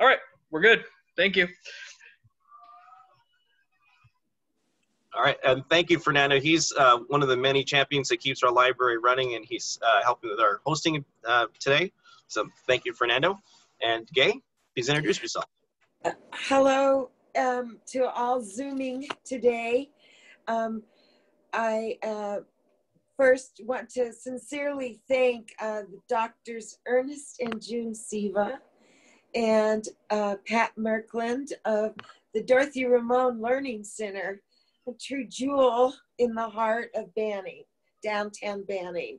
All right, we're good. Thank you. All right, and thank you, Fernando. He's uh, one of the many champions that keeps our library running, and he's uh, helping with our hosting uh, today. So thank you, Fernando. And Gay, please introduce yourself. Uh, hello um, to all Zooming today. Um, I uh, first want to sincerely thank uh, the doctors Ernest and June Siva and Pat Murkland of the Dorothy Ramon Learning Center a true jewel in the heart of Banning, downtown Banning.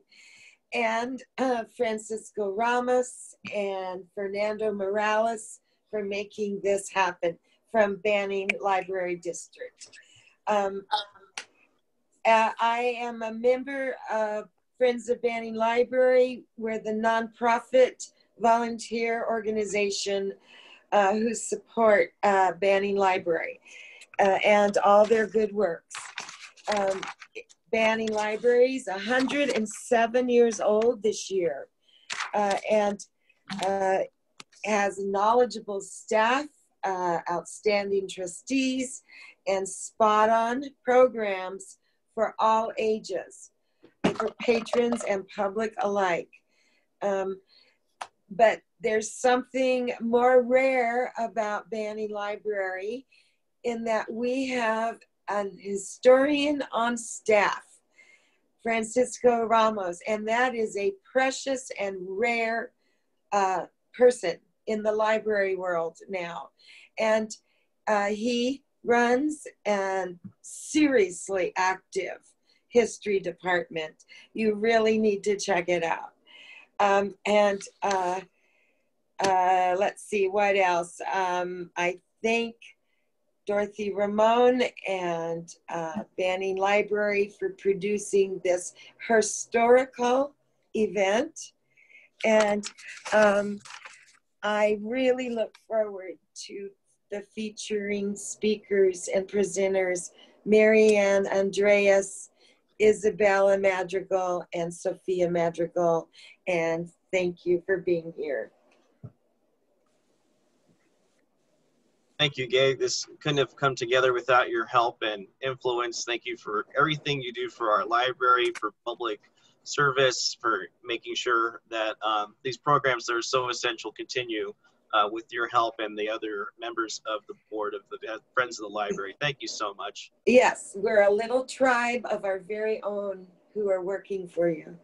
And uh, Francisco Ramos and Fernando Morales for making this happen from Banning Library District. Um, uh, I am a member of Friends of Banning Library. We're the nonprofit volunteer organization uh, who support uh, Banning Library uh, and all their good works. Um, Banning Libraries, 107 years old this year, uh, and uh, has knowledgeable staff, uh, outstanding trustees, and spot on programs for all ages, for patrons and public alike. Um, but there's something more rare about Banning Library in that we have an historian on staff, Francisco Ramos, and that is a precious and rare uh, person in the library world now. And uh, he runs a seriously active history department. You really need to check it out. Um, and uh, uh, let's see what else. Um, I think Dorothy Ramon and uh, Banning Library for producing this historical event. And um, I really look forward to the featuring speakers and presenters, Mary Ann Andreas, Isabella Madrigal, and Sophia Madrigal. And thank you for being here. Thank you, Gay. This couldn't have come together without your help and influence. Thank you for everything you do for our library, for public service, for making sure that um, these programs that are so essential continue uh, with your help and the other members of the board of the uh, Friends of the Library. Thank you so much. Yes, we're a little tribe of our very own who are working for you.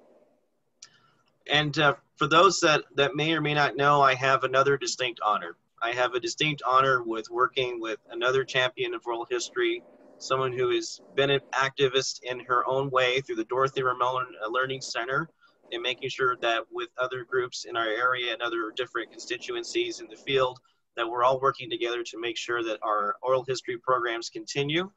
And uh, for those that, that may or may not know, I have another distinct honor. I have a distinct honor with working with another champion of oral history, someone who has been an activist in her own way through the Dorothy Ramon Learning Center and making sure that with other groups in our area and other different constituencies in the field, that we're all working together to make sure that our oral history programs continue.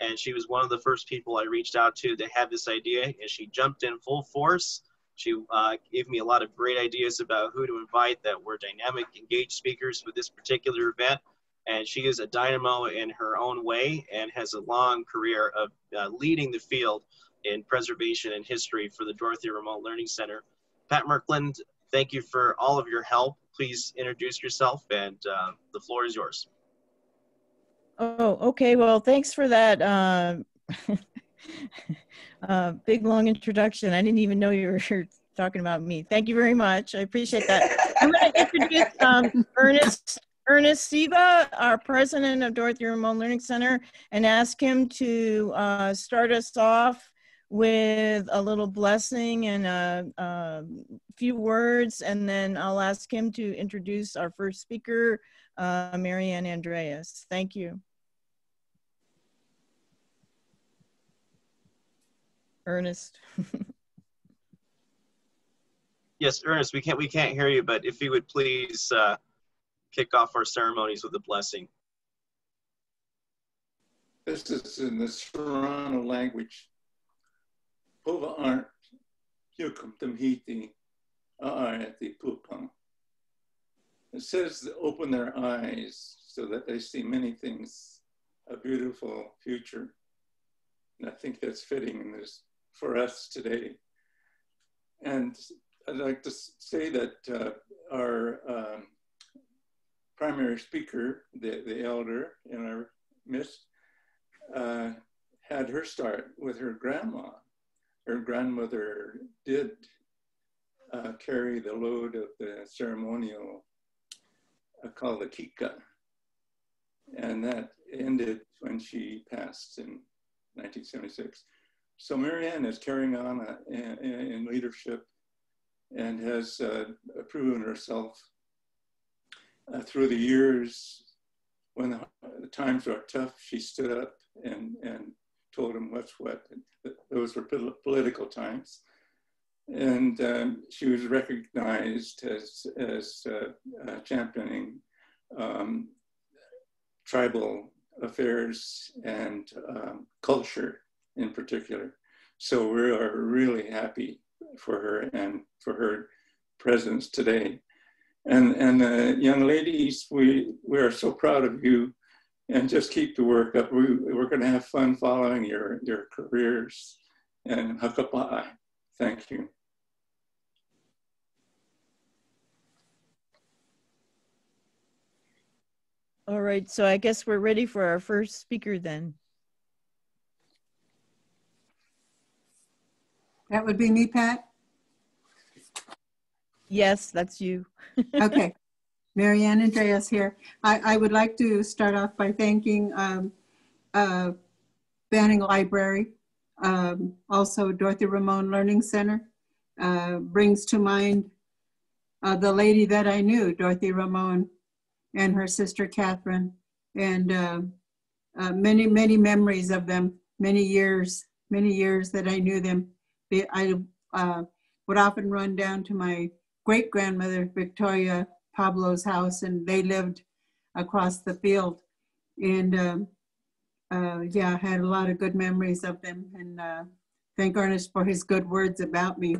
And she was one of the first people I reached out to that had this idea, and she jumped in full force she uh, gave me a lot of great ideas about who to invite that were dynamic, engaged speakers for this particular event. And she is a dynamo in her own way and has a long career of uh, leading the field in preservation and history for the Dorothy Ramon Learning Center. Pat Murkland, thank you for all of your help. Please introduce yourself and uh, the floor is yours. Oh, okay. Well, thanks for that. Uh, uh, big long introduction. I didn't even know you were talking about me. Thank you very much. I appreciate that. I'm going to introduce um, Ernest Ernest Siva, our president of Dorothy Ramon Learning Center, and ask him to uh, start us off with a little blessing and a, a, few words, and then I'll ask him to introduce our first speaker, uh, Mary Ann Andreas. Thank you. Ernest. yes, Ernest, we can't we can't hear you, but if you would please uh, kick off our ceremonies with a blessing. This is in the Serrano language. Pova art yukum tamhiti aarati pupang. It says open their eyes so that they see many things, a beautiful future. And I think that's fitting in this for us today. And I'd like to say that uh, our um, primary speaker, the, the elder in our midst, uh, had her start with her grandma. Her grandmother did uh, carry the load of the ceremonial uh, called the kika. And that ended when she passed in 1976. So Mary Ann is carrying on a, in, in, leadership and has uh, proven herself uh, through the years when the, the, times are tough, she stood up and, and told him what's what. Those were political times. And um, she was recognized as, as uh, uh, championing um, tribal affairs and um, culture in particular. So we are really happy for her and for her presence today. And, and uh, young ladies, we, we are so proud of you and just keep the work up. We, we're going to have fun following your, your careers and hakapa. Thank you. All right, so I guess we're ready for our first speaker then. That would be me, Pat? Yes, that's you. okay. Mary Ann Andreas here. I, I would like to start off by thanking um, uh, Banning Library, um, also Dorothy Ramon Learning Center. Uh, brings to mind uh, the lady that I knew, Dorothy Ramon, and her sister Catherine, and uh, uh, many, many memories of them, many years, many years that I knew them. I uh, would often run down to my great grandmother, Victoria Pablo's house, and they lived across the field. And um, uh, yeah, I had a lot of good memories of them. And uh, thank Ernest for his good words about me.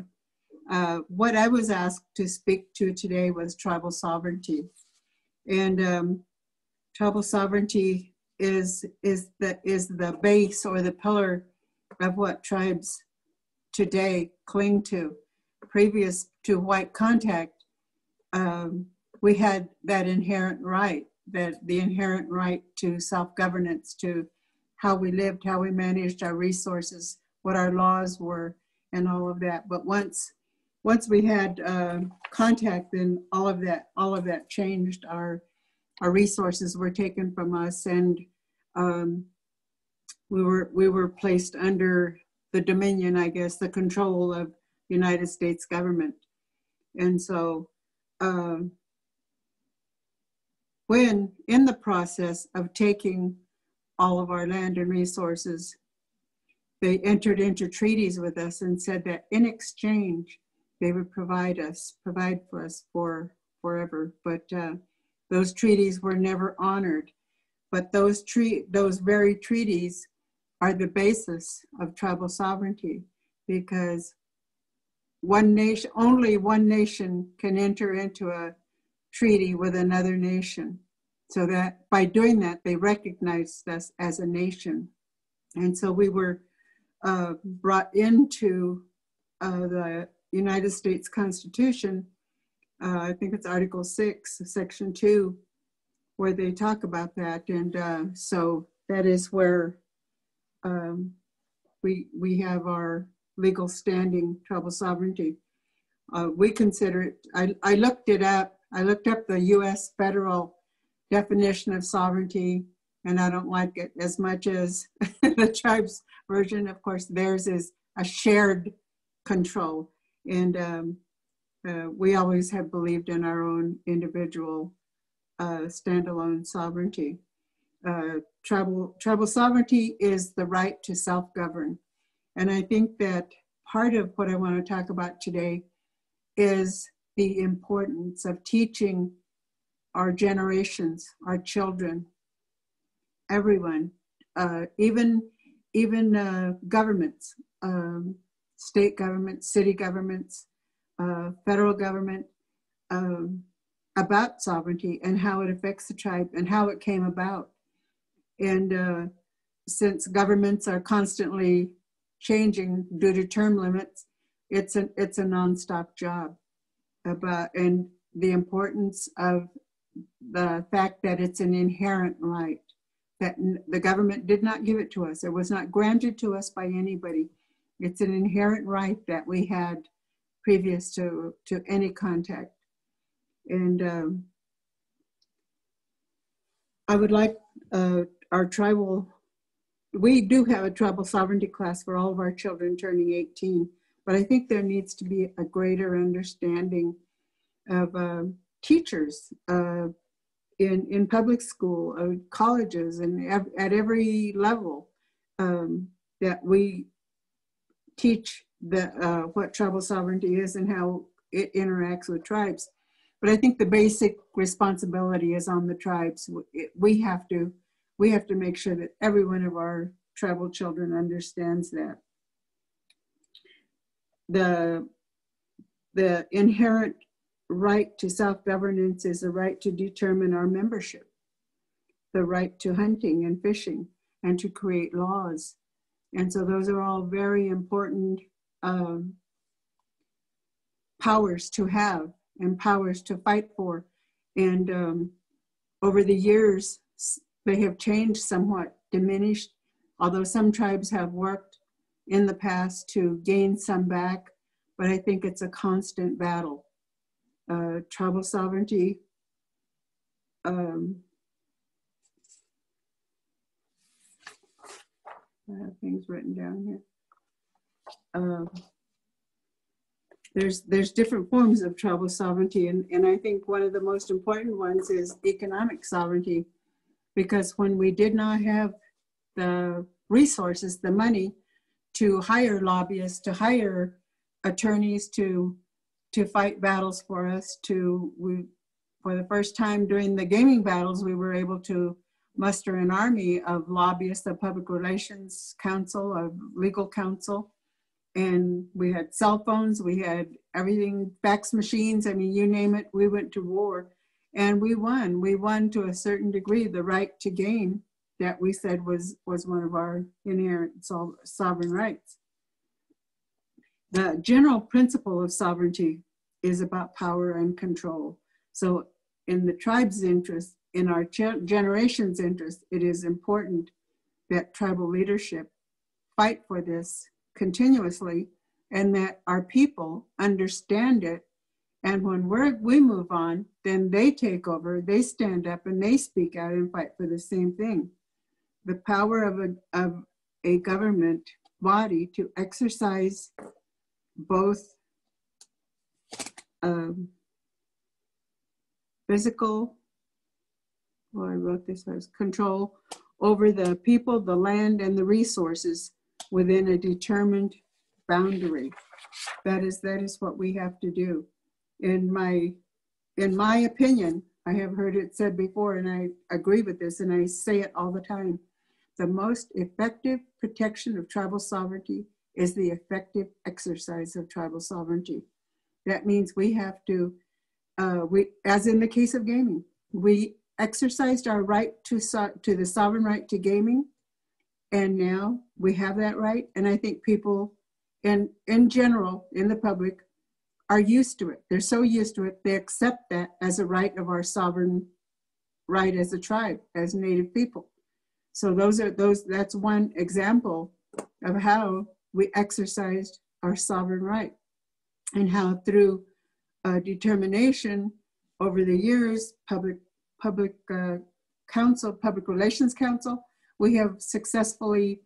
Uh, what I was asked to speak to today was tribal sovereignty. And um, tribal sovereignty is, is, the, is the base or the pillar of what tribes today cling to. Previous to white contact, um, we had that inherent right, that the inherent right to self-governance, to how we lived, how we managed our resources, what our laws were, and all of that. But once once we had uh, contact, then all of that all of that changed. Our our resources were taken from us, and um, we were we were placed under the dominion, I guess, the control of United States government. And so um, when in the process of taking all of our land and resources, they entered into treaties with us and said that in exchange, they would provide us, provide for us for forever. But uh, those treaties were never honored. But those tre- those very treaties are the basis of tribal sovereignty because one nation, only one nation can enter into a treaty with another nation. So that by doing that, they recognized us as a nation. And so we were uh, brought into uh, the United States Constitution. Uh, I think it's Article 6, Section 2, where they talk about that. And uh, so that is where um, we, we have our legal standing, tribal sovereignty. Uh, we consider it, I, I looked it up, I looked up the US federal definition of sovereignty, and I don't like it as much as the tribe's version. Of course, theirs is a shared control. And um, uh, we always have believed in our own individual uh, standalone sovereignty. Uh, tribal, tribal sovereignty is the right to self-govern. And I think that part of what I want to talk about today is the importance of teaching our generations, our children, everyone, uh, even even uh, governments, um, state governments, city governments, uh, federal government, um, about sovereignty and how it affects the tribe and how it came about. And uh, since governments are constantly changing due to term limits, it's a, it's a nonstop job. About, and the importance of the fact that it's an inherent right, that the government did not give it to us. It was not granted to us by anybody. It's an inherent right that we had previous to, to any contact. And um, I would like uh, our tribal, we do have a tribal sovereignty class for all of our children turning 18, but I think there needs to be a greater understanding of uh, teachers uh, in, in public school, uh, colleges, and ev- at every level um, that we teach the, uh, what tribal sovereignty is and how it interacts with tribes. But I think the basic responsibility is on the tribes. We- have to, we have to make sure that every one of our tribal children understands that. The, the inherent right to self-governance is the right to determine our membership, the right to hunting and fishing, and to create laws. And so those are all very important um, powers to have and powers to fight for. And um, over the years, they have changed somewhat, diminished, although some tribes have worked in the past to gain some back, but I think it's a constant battle. Uh, tribal sovereignty. Um, I have things written down here. Um, there's there's different forms of tribal sovereignty, and, and I think one of the most important ones is economic sovereignty, because when we did not have the resources, the money to hire lobbyists, to hire attorneys to to fight battles for us, to we for the first time during the gaming battles, we were able to muster an army of lobbyists, of public relations counsel, of legal counsel, and we had cell phones, we had everything, fax machines, I mean, you name it, we went to war. And we won. We won to a certain degree the right to game that we said was, was one of our inherent so- sovereign rights. The general principle of sovereignty is about power and control. So in the tribe's interest, in our generation's interest, it is important that tribal leadership fight for this continuously and that our people understand it. And when we're, we move on, then they take over, they stand up and they speak out and fight for the same thing. The power of a, of a government body to exercise both um, physical, well, I wrote this as control over the people, the land, and the resources within a determined boundary. That is, that is what we have to do. In my, in my opinion, I have heard it said before, and I agree with this, and I say it all the time. The most effective protection of tribal sovereignty is the effective exercise of tribal sovereignty. That means we have to, uh, we, as in the case of gaming, we exercised our right to, so, to the sovereign right to gaming, and now we have that right. And I think people, in in general, in the public, are used to it. They're so used to it, they accept that as a right of our sovereign right as a tribe, as Native people. So those are those. That's one example of how we exercised our sovereign right, and how through uh, determination over the years, public public uh, council, public relations council, we have successfully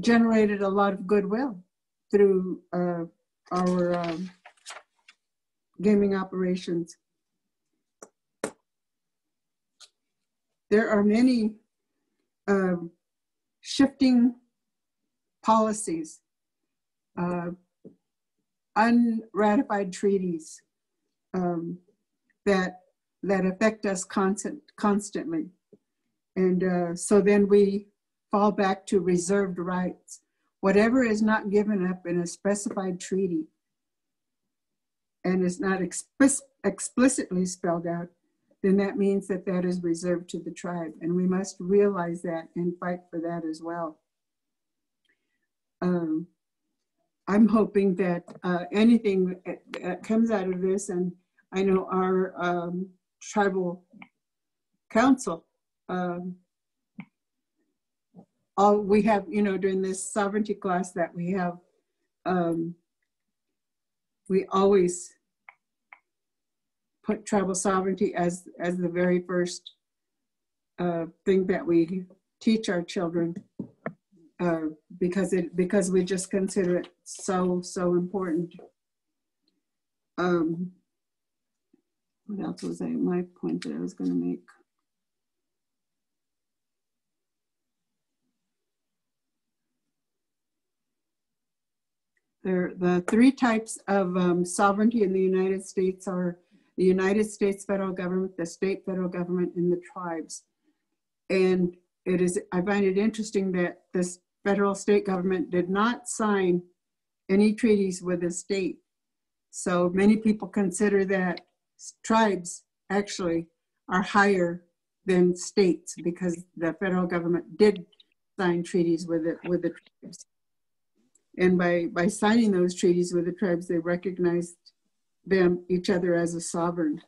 generated a lot of goodwill through uh, our um, gaming operations. There are many um, shifting policies, uh, unratified treaties um, that that affect us constant, constantly. And uh, so then we fall back to reserved rights. Whatever is not given up in a specified treaty and is not explic- explicitly spelled out, then that means that that is reserved to the tribe. And we must realize that and fight for that as well. Um, I'm hoping that uh, anything that, comes out of this, and I know our um, tribal council. Um, all we have, you know, during this sovereignty class that we have, um, we always put tribal sovereignty as as the very first uh, thing that we teach our children uh, because it because we just consider it so so important. Um, what else was I my point that I was going to make? There, the three types of um, sovereignty in the United States are the United States federal government, the state federal government, and the tribes. And it is, I find it interesting that this federal state government did not sign any treaties with the state. So many people consider that tribes actually are higher than states because the federal government did sign treaties with it with the tribes. And by, by signing those treaties with the tribes, they recognized them, each other as a sovereign.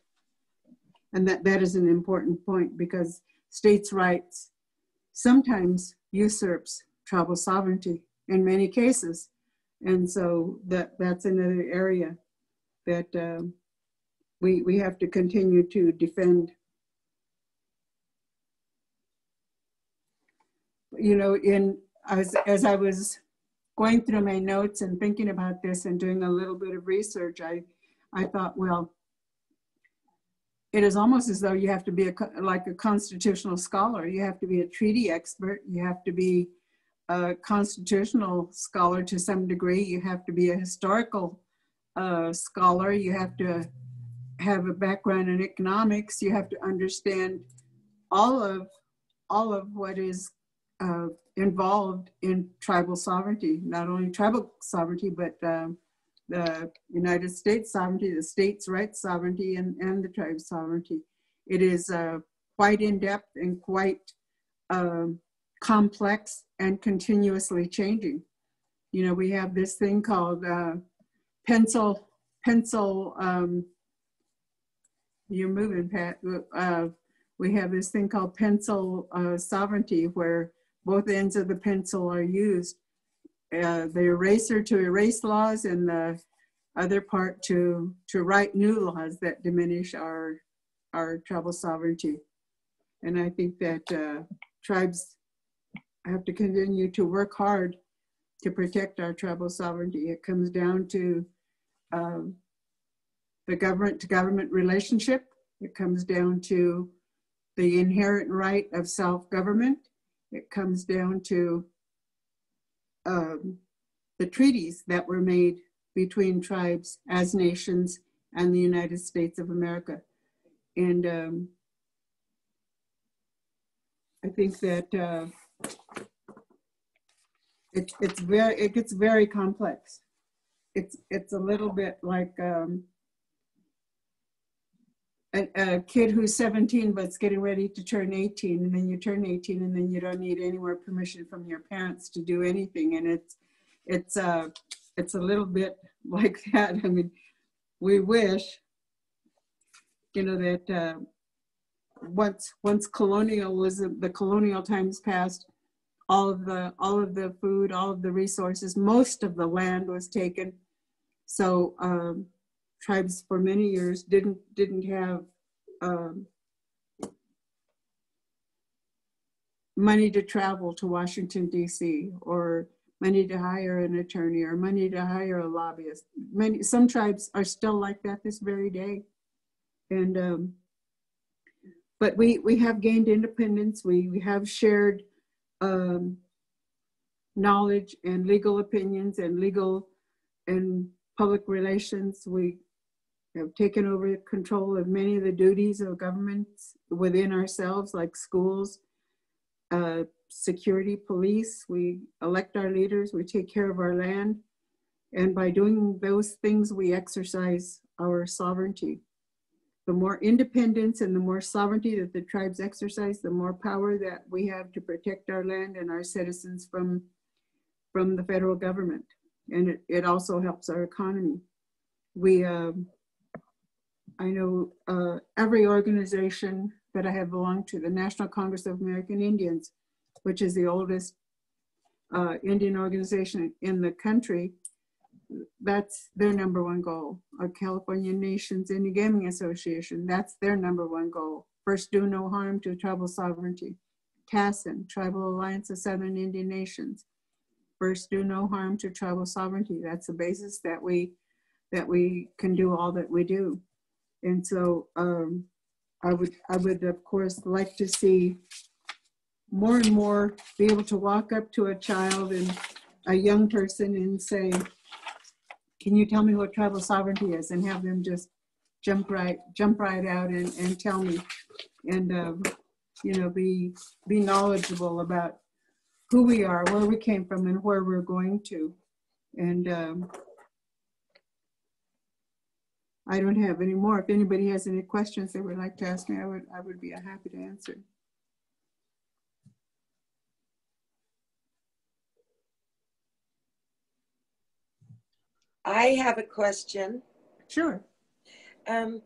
And that, that is an important point because states' rights sometimes usurps tribal sovereignty in many cases. And so that, that's another area that um, we, we have to continue to defend. You know, in as, as I was going through my notes and thinking about this and doing a little bit of research, I, I thought, well, it is almost as though you have to be a, like a constitutional scholar. You have to be a treaty expert. You have to be a constitutional scholar to some degree. You have to be a historical uh, scholar. You have to have a background in economics. You have to understand all of all of what is uh, involved in tribal sovereignty, not only tribal sovereignty, but um, the United States sovereignty, the states' rights sovereignty, and, and the tribe's sovereignty. It is uh, quite in depth and quite um, complex and continuously changing. You know, we have this thing called uh, pencil, pencil, um, you're moving, Pat. Uh, we have this thing called pencil uh, sovereignty where both ends of the pencil are used. Uh, the eraser to erase laws and the other part to, to write new laws that diminish our, our tribal sovereignty. And I think that uh, tribes have to continue to work hard to protect our tribal sovereignty. It comes down to um, the government to government relationship. It comes down to the inherent right of self government. It comes down to um, the treaties that were made between tribes as nations and the United States of America. And um, I think that uh, it, it's very, it gets very complex. It's, it's a little bit like um, a, a, kid who's 17 but's getting ready to turn 18 and then you turn 18 and then you don't need any more permission from your parents to do anything and it's it's uh it's a little bit like that. I mean we wish you know that uh, once once colonialism the colonial times passed all of the all of the food all of the resources most of the land was taken. So um, tribes for many years didn't didn't have um, money to travel to Washington D.C. or money to hire an attorney or money to hire a lobbyist. Many some tribes are still like that this very day, and um, but we we have gained independence. We we have shared um, knowledge and legal opinions and legal and public relations. We have taken over control of many of the duties of governments within ourselves, like schools, uh, security, police. We elect our leaders, we take care of our land. And by doing those things, we exercise our sovereignty. The more independence and the more sovereignty that the tribes exercise, the more power that we have to protect our land and our citizens from, from the federal government. And it, it also helps our economy. We, um, I know uh, every organization that I have belonged to, the National Congress of American Indians, which is the oldest uh, Indian organization in the country, that's their number one goal. Our California Nations Indian Gaming Association, that's their number one goal. First, do no harm to tribal sovereignty. TASIN, Tribal Alliance of Sovereign Indian Nations. First, do no harm to tribal sovereignty. That's the basis that we that we can do all that we do. And so um, I would I would of course like to see more and more be able to walk up to a child and a young person and say, can you tell me what tribal sovereignty is? and have them just jump right jump right out and, and tell me. And um, you know be be knowledgeable about who we are where we came from and where we're going to. And um, I don't have any more. If anybody has any questions they would like to ask me, I would I would be happy to answer. I have a question. Sure. Um,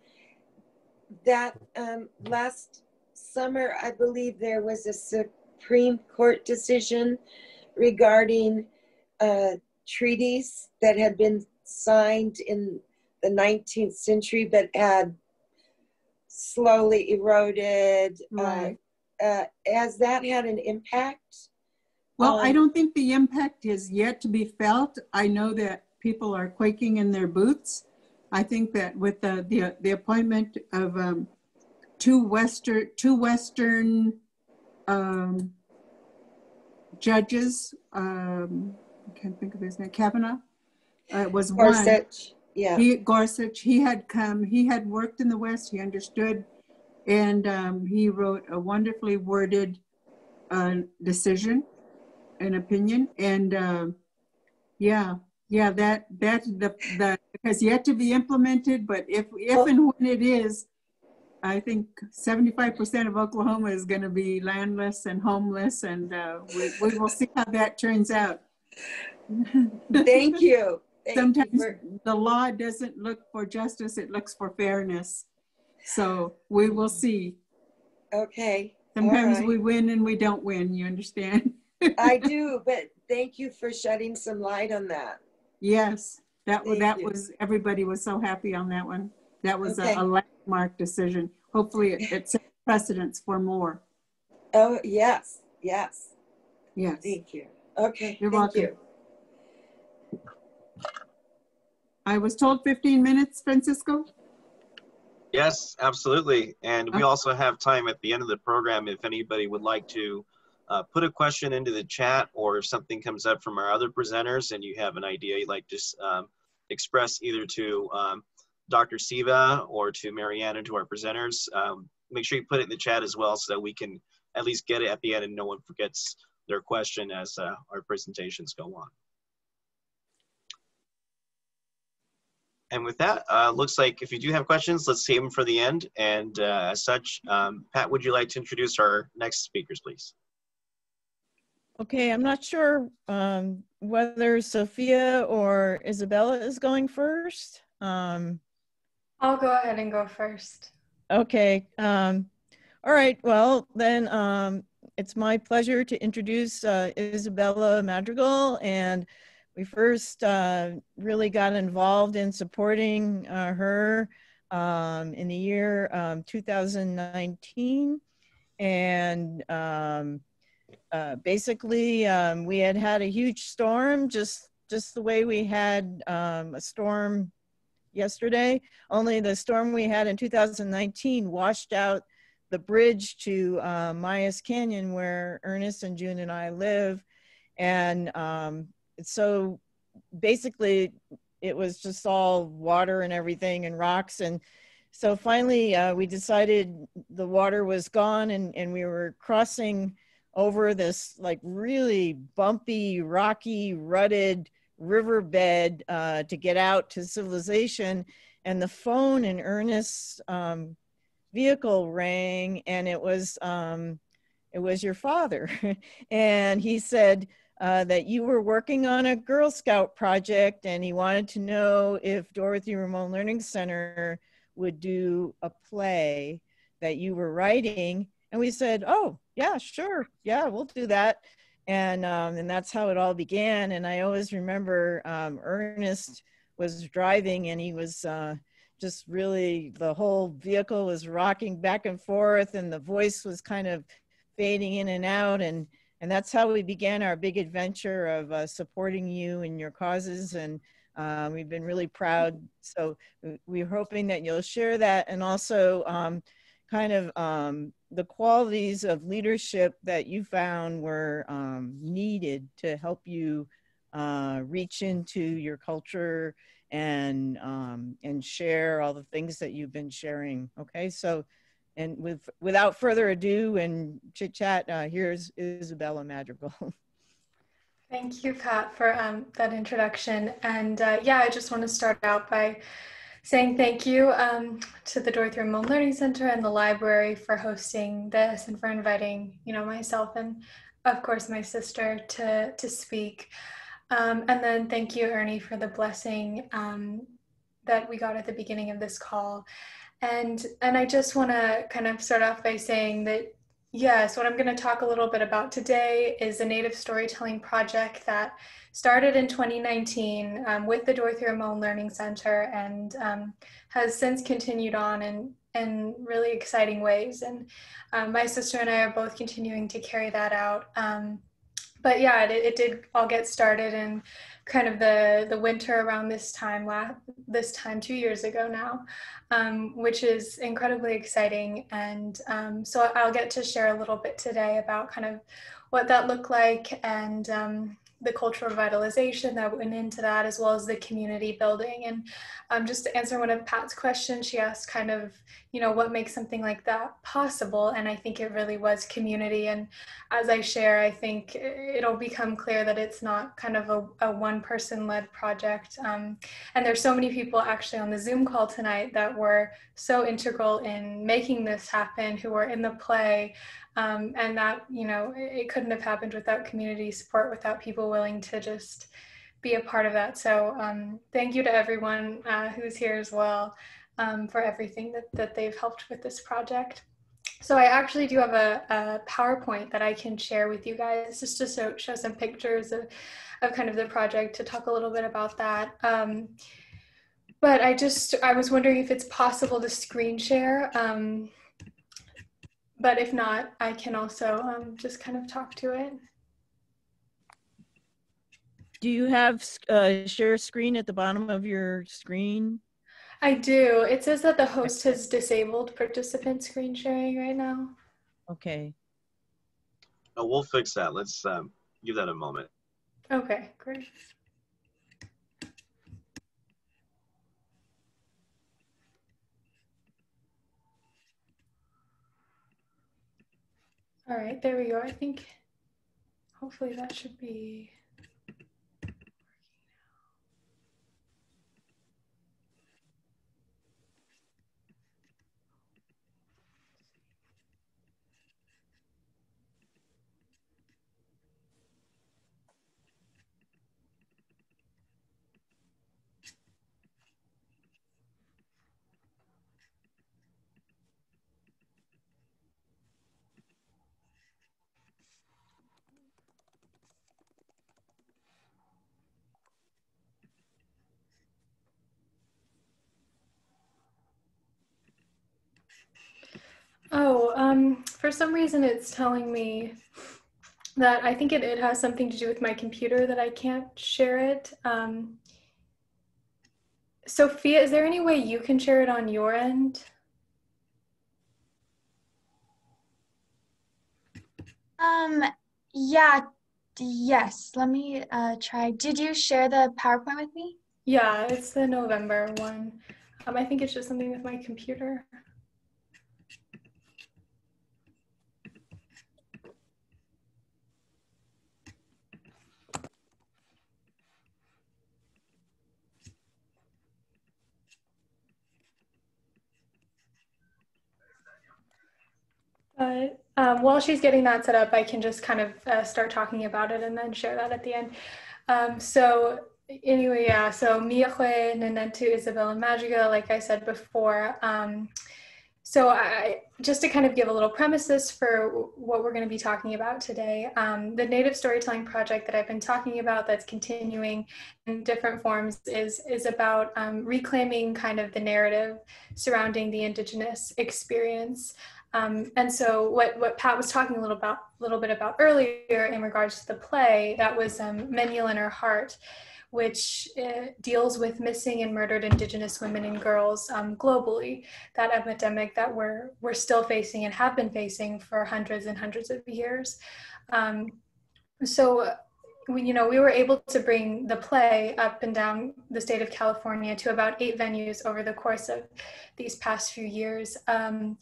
that um, last summer, I believe there was a Supreme Court decision regarding uh, treaties that had been signed in the 19th century but had slowly eroded. Right. Uh, uh, has that had an impact? Well, I don't think the impact is yet to be felt. I know that people are quaking in their boots. I think that with the the, the appointment of um, two western two western um, judges, um, I can't think of his name, Kavanaugh uh, was one. Gorsuch? Yeah. He, Gorsuch, he had come, he had worked in the West, he understood, and um, he wrote a wonderfully worded uh, decision, an opinion, and um yeah, yeah, that that the that has yet to be implemented, but if if and when it is, I think 75% of Oklahoma is going to be landless and homeless, and uh, we, we will see how that turns out. Thank you. Thank Sometimes for- the law doesn't look for justice, it looks for fairness. So we will see. Okay. Sometimes right. we win and we don't win, you understand? I do, but thank you for shedding some light on that. Yes, that, was Thank that you. was, everybody was so happy on that one. That was a Okay. a landmark decision. Hopefully it it sets precedents for more. Oh, yes, yes. Yes. Thank you. Okay, You're thank welcome. you. I was told 15 minutes, Francisco? Yes, absolutely. And we also have time at the end of the program if anybody would like to uh, put a question into the chat or if something comes up from our other presenters and you have an idea you'd like to um, express either to um, Dr. Siva or to Mary Ann and to our presenters, um, make sure you put it in the chat as well so that we can at least get it at the end and no one forgets their question as uh, our presentations go on. And with that, uh, looks like if you do have questions, let's save them for the end. And uh, as such, um, Pat, would you like to introduce our next speakers, please? Okay, I'm not sure um, whether Sophia or Isabella is going first. Um, I'll go ahead and go first. okay. Um, all right. Well, then um, it's my pleasure to introduce uh, Isabella Madrigal. And we first uh, really got involved in supporting uh, her um, in the year um, 2019. And um, uh, basically, um, we had had a huge storm, just just the way we had um, a storm yesterday. Only the storm we had in 2019 washed out the bridge to uh, Canyon, where Ernest and June and I live, and um, so basically, it was just all water and everything and rocks and. So finally, uh, we decided the water was gone, and, and we were crossing over this like really bumpy, rocky, rutted riverbed uh, to get out to civilization. And the phone in Ernest's um, vehicle rang, and it was um, it was your father, and he said. Uh, that you were working on a Girl Scout project, and he wanted to know if Dorothy Ramon Learning Center would do a play that you were writing. And we said, oh, yeah, sure. Yeah, we'll do that. And, um, and that's how it all began. And I always remember um, Ernest was driving and he was uh, just really, the whole vehicle was rocking back and forth and the voice was kind of fading in and out. And, and that's how we began our big adventure of uh, supporting you and your causes. And um, we've been really proud. So we're hoping that you'll share that and also um, kind of um, the qualities of leadership that you found were um, needed to help you uh, reach into your culture and um, and share all the things that you've been sharing. Okay, so and with without further ado and chit chat, uh, here's Isabella Madrigal. Thank you, Pat, for um, that introduction. And uh, yeah, I just want to start out by saying thank you um, to the Dorothy Ramon Learning Center and the library for hosting this and for inviting, you know, myself and of course my sister to to speak. Um, and then thank you, Ernie, for the blessing um, that we got at the beginning of this call. And and I just want to kind of start off by saying that Yes, what I'm going to talk a little bit about today is a native storytelling project that started in 2019 um, with the Dorothy Ramon Learning Center and um, has since continued on in, in really exciting ways. And um, my sister and I are both continuing to carry that out. Um, but yeah, it, it, did all get started in kind of the, the winter around this time, last, this time two years ago now um, which is incredibly exciting. And um, so I'll get to share a little bit today about kind of what that looked like and um, the cultural revitalization that went into that, as well as the community building. And um, just to answer one of Pat's questions, she asked kind of, you know, what makes something like that possible? And I think it really was community. And as I share, I think it'll become clear that it's not kind of a, a one person led project. Um, and there's so many people actually on the Zoom call tonight that were so integral in making this happen, who were in the play. Um, and that, you know, it couldn't have happened without community support, without people willing to just be a part of that. So um, thank you to everyone uh, who's here as well um, for everything that, that they've helped with this project. So I actually do have a, a, PowerPoint that I can share with you guys just to show, show some pictures of, of kind of the project to talk a little bit about that. Um, but I just, I was wondering if it's possible to screen share. Um, but if not, I can also um, just kind of talk to it. Do you have uh, share screen at the bottom of your screen? I do. It says that the host has disabled participant screen sharing right now. Okay. Oh, we'll fix that. Let's um, give that a moment. Okay, great. All right, there we go. I think hopefully that should be Oh, um, for some reason it's telling me that I think it, it has something to do with my computer that I can't share it. Um, Sophia, is there any way you can share it on your end? Um, yeah, yes, let me uh, try. Did you share the PowerPoint with me? Yeah, it's the November one. Um, I think it's just something with my computer. Um, while she's getting that set up, I can just kind of uh, start talking about it and then share that at the end. Um, so anyway, yeah, so Miaque, Nanentu, Isabella Madrigal, like I said before. Um, so I, just to kind of give a little premises for what we're going to be talking about today, um, the Native Storytelling Project that I've been talking about that's continuing in different forms is, is about um, reclaiming kind of the narrative surrounding the Indigenous experience. Um, and so what, what Pat was talking a little about, little bit about earlier in regards to the play, that was um, Menil in Her Heart which uh, deals with missing and murdered Indigenous women and girls um, globally, that epidemic that we're, we're still facing and have been facing for hundreds and hundreds of years. Um, so, we, you know, we were able to bring the play up and down the state of California to about eight venues over the course of these past few years. Um,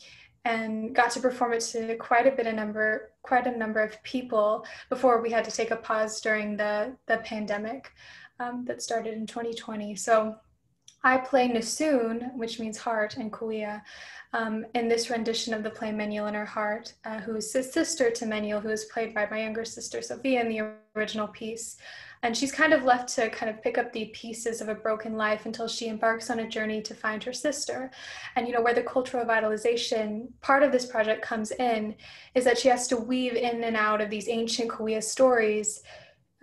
and got to perform it to quite a bit of number quite a number of people before we had to take a pause during the the pandemic um, that started in 2020. So I play Nasoon, which means heart, in Cahuilla, um, in this rendition of the play Menil in Her Heart, uh, who is sister to Menil, who is played by my younger sister Sophia in the original piece. And she's kind of left to kind of pick up the pieces of a broken life until she embarks on a journey to find her sister. And, you know, where the cultural revitalization part of this project comes in is that she has to weave in and out of these ancient Cahuilla stories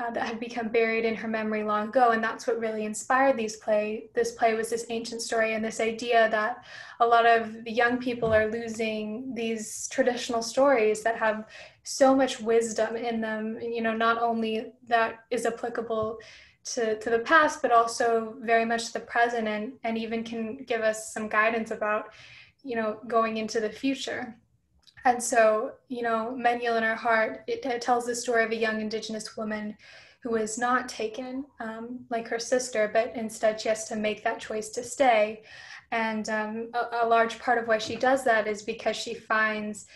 uh, that had become buried in her memory long ago and that's what really inspired these play this play was this ancient story and this idea that a lot of the young people are losing these traditional stories that have so much wisdom in them you know not only that is applicable to, to the past but also very much the present and, and even can give us some guidance about you know going into the future and so, you know, Menil in Her Heart, it, it, tells the story of a young Indigenous woman who is not taken um, like her sister, but instead she has to make that choice to stay. And um, a, a, large part of why she does that is because she finds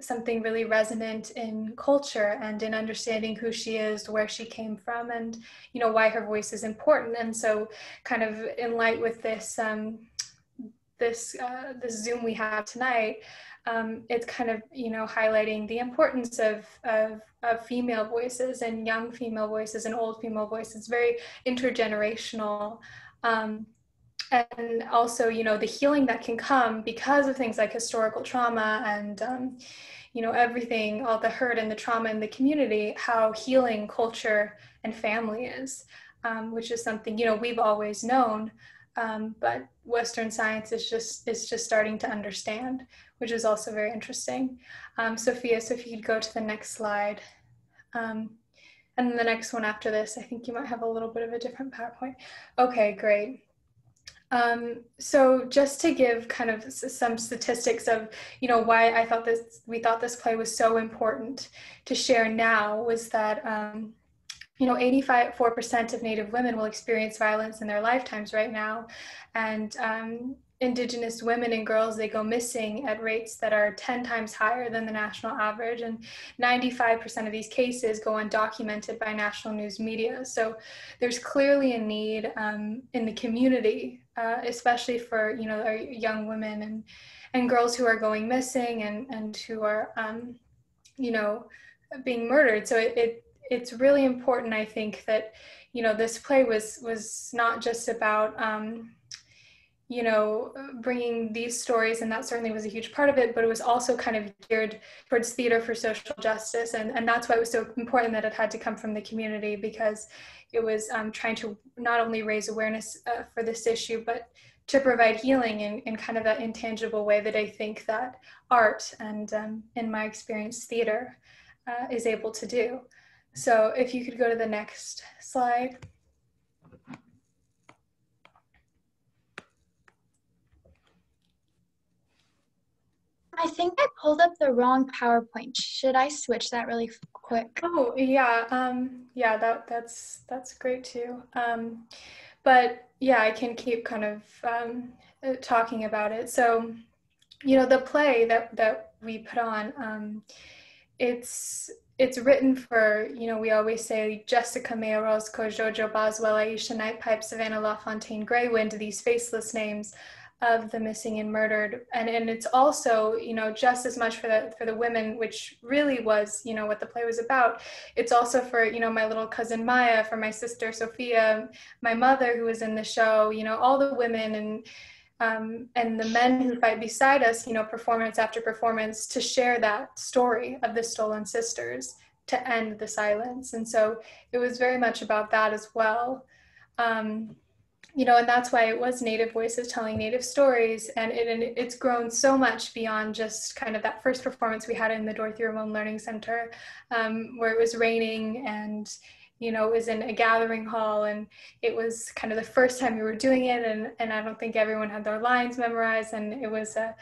something really resonant in culture and in understanding who she is, where she came from, and you know why her voice is important. And so, kind of in light with this um, this uh, this Zoom we have tonight, um, it's kind of you know highlighting the importance of, of, of female voices and young female voices and old female voices. Very intergenerational. Um, and also, you know, the healing that can come because of things like historical trauma and, um, you know, everything, all the hurt and the trauma in the community, how healing culture and family is, um, which is something, you know, we've always known, um, but Western science is just is just starting to understand, which is also very interesting. Um, Sophia, so if you could go to the next slide. Um, and the next one after this, I think you might have a little bit of a different PowerPoint. Okay, great. Um, so just to give kind of some statistics of, you know, why I thought this, we thought this play was so important to share now was that um, you know, 85% of Native women will experience violence in their lifetimes right now. And um, Indigenous women and girls, they go missing at rates that are 10 times higher than the national average. And 95% of these cases go undocumented by national news media. So there's clearly a need um, in the community, uh, especially for, you know, our young women and, and girls who are going missing and, and who are, um, you know, being murdered. So it, it it's really important i think that you know this play was was not just about um, you know bringing these stories and that certainly was a huge part of it but it was also kind of geared towards theater for social justice and, and that's why it was so important that it had to come from the community because it was um, trying to not only raise awareness uh, for this issue but to provide healing in, in kind of that intangible way that i think that art and um, in my experience theater uh, is able to do so if you could go to the next slide. I think I pulled up the wrong PowerPoint. Should I switch that really quick? Oh yeah, um, yeah, that that's that's great too. Um, but yeah, I can keep kind of um, uh, talking about it. So, you know, the play that that we put on, um, it's it's written for, you know, we always say Jessica May Orozco, Jojo Boswell, Aisha Nightpipe, Savannah LaFontaine, Greywind, these faceless names. of the missing and murdered and and it's also you know just as much for the for the women which really was you know what the play was about it's also for you know my little cousin maya for my sister sophia my mother who was in the show you know all the women and um, and the men who fight beside us you know performance after performance to share that story of the stolen sisters to end the silence. And so it was very much about that as well. Um, you know, and that's why it was Native Voices telling Native stories, and, it, it's grown so much beyond just kind of that first performance we had in the Dorothy Ramon Learning Center, um, where it was raining and you know, it was in a gathering hall and it was kind of the first time we were doing it and, and I don't think everyone had their lines memorized and it was a,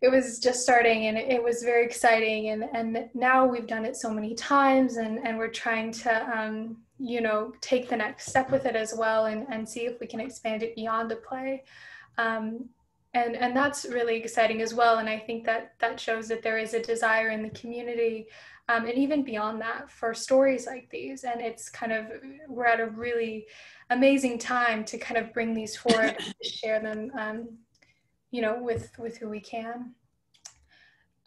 it was just starting and it was very exciting and, and now we've done it so many times and, and we're trying to um, you know, take the next step with it as well and, and see if we can expand it beyond the play. Um, and, and that's really exciting as well. And I think that that shows that there is a desire in the community um, and even beyond that for stories like these. And it's kind of, we're at a really amazing time to kind of bring these forward and share them, um, you know, with, with who we can.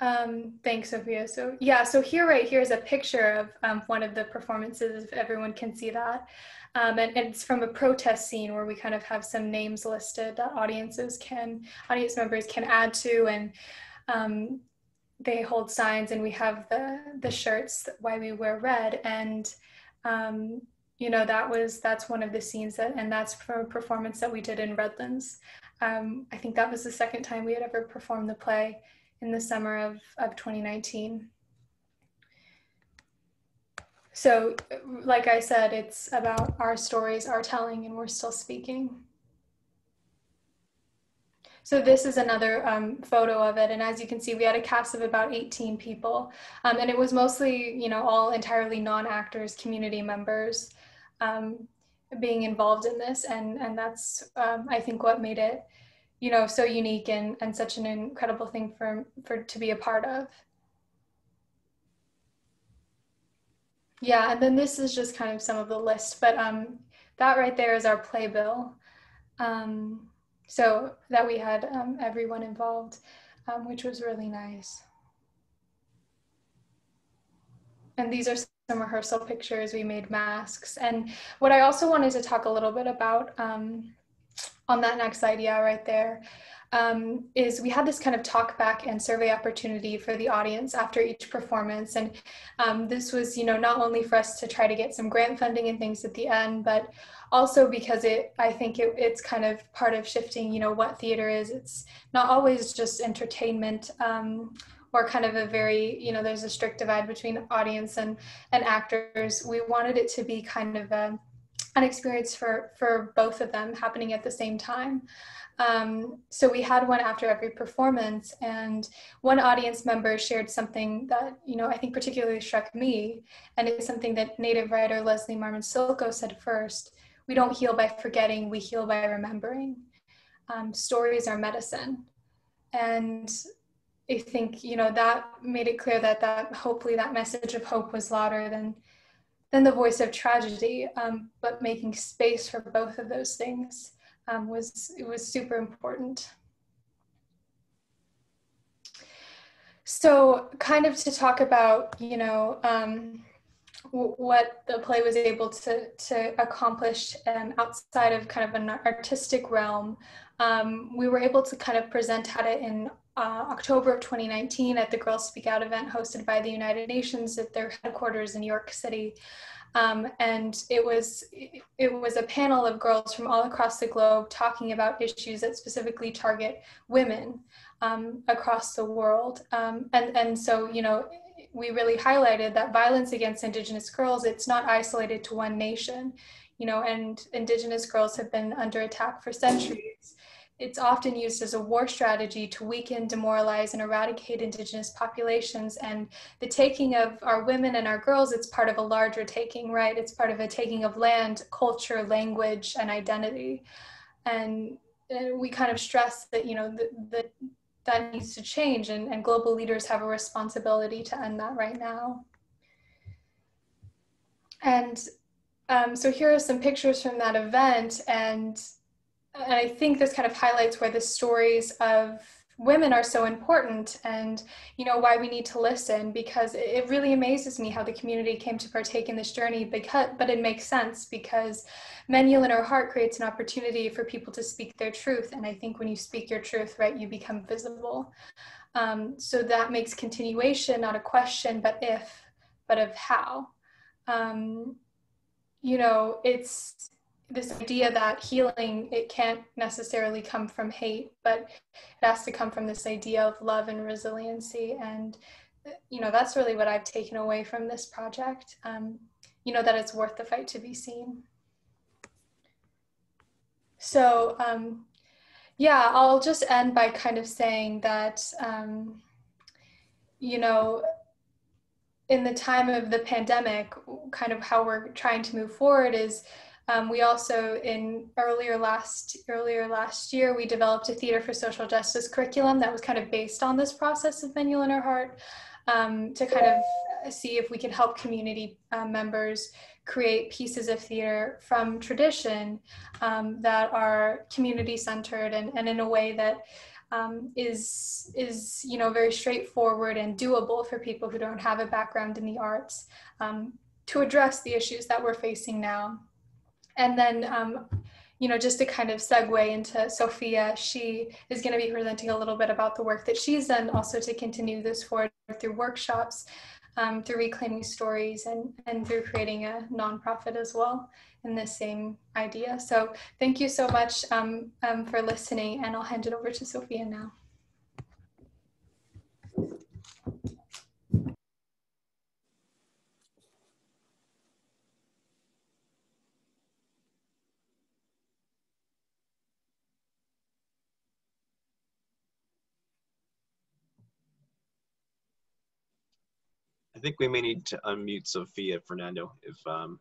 Um, thanks, Sophia. So yeah, so here right here is a picture of um, one of the performances, if everyone can see that. Um, and, and, it's from a protest scene where we kind of have some names listed that audiences can, audience members can add to and um, they hold signs and we have the, the shirts, why we wear red. And um, you know, that was, that's one of the scenes that, and that's from a performance that we did in Redlands. Um, I think that was the second time we had ever performed the play in the summer of, of 2019. So, like I said, it's about our stories, our telling, and we're still speaking. So this is another um, photo of it. And as you can see, we had a cast of about 18 people. Um, and it was mostly, you know, all entirely non-actors, community members um, being involved in this. And, and that's, um, I think, what made it you know so unique and and such an incredible thing for for to be a part of yeah and then this is just kind of some of the list but um that right there is our playbill um so that we had um, everyone involved um, which was really nice. And these are some rehearsal pictures. We made masks. And what i also wanted to talk a little bit about um, on that next idea right there um, is we had this kind of talk back and survey opportunity for the audience after each performance. And um, this was, you know, not only for us to try to get some grant funding and things at the end, but also because it, I think it, it's kind of part of shifting, you know, what theater is. It's not always just entertainment. Um, or kind of a very you know there's a strict divide between audience and and actors we wanted it to be kind of a an experience for for both of them happening at the same time. Um, so we had one after every performance, and one audience member shared something that you know I think particularly struck me, and it's something that Native writer Leslie Marmon Silko said first. We don't heal by forgetting; we heal by remembering. Um, stories are medicine, and I think you know that made it clear that that hopefully that message of hope was louder than than the voice of tragedy, um, but making space for both of those things um, was it was super important. So, kind of to talk about, you know, um, what the play was able to to accomplish um, outside of kind of an artistic realm, um, we were able to kind of present at it in uh, October of 2019 at the Girls Speak Out event hosted by the United Nations at their headquarters in New York City. Um, and it was it was a panel of girls from all across the globe talking about issues that specifically target women um, across the world. Um, and and so you know we really highlighted that violence against Indigenous girls it's not isolated to one nation, you know, and Indigenous girls have been under attack for centuries it's often used as a war strategy to weaken, demoralize, and eradicate indigenous populations. And the taking of our women and our girls, it's part of a larger taking, right? It's part of a taking of land, culture, language, and identity. And, and we kind of stress that, you know, that that needs to change and, and global leaders have a responsibility to end that right now. And um, so here are some pictures from that event and and I think this kind of highlights where the stories of women are so important and you know why we need to listen because it really amazes me how the community came to partake in this journey because but it makes sense because Menil in Her Heart creates an opportunity for people to speak their truth. And i think when you speak your truth right you become visible. Um, so that makes continuation not a question but if but of how. Um, you know it's this idea that healing it can't necessarily come from hate but it has to come from this idea of love and resiliency. And you know that's really what i've taken away from this project um, you know that it's worth the fight to be seen. So um, yeah i'll just end by kind of saying that um, you know in the time of the pandemic kind of how we're trying to move forward is um, we also, in earlier last earlier last year, we developed a theater for social justice curriculum that was kind of based on this process of Menil in Her Heart um, to kind of see if we could help community uh, members create pieces of theater from tradition um, that are community centered and, and in a way that um, is is you know very straightforward and doable for people who don't have a background in the arts um, to address the issues that we're facing now. And then, um, you know, just to kind of segue into Sophia, she is going to be presenting a little bit about the work that she's done, also to continue this forward through workshops, um, through reclaiming stories, and, and through creating a nonprofit as well in the same idea. So thank you so much um, um, for listening, and I'll hand it over to Sophia now. Think we may need to unmute Sophia Fernando if um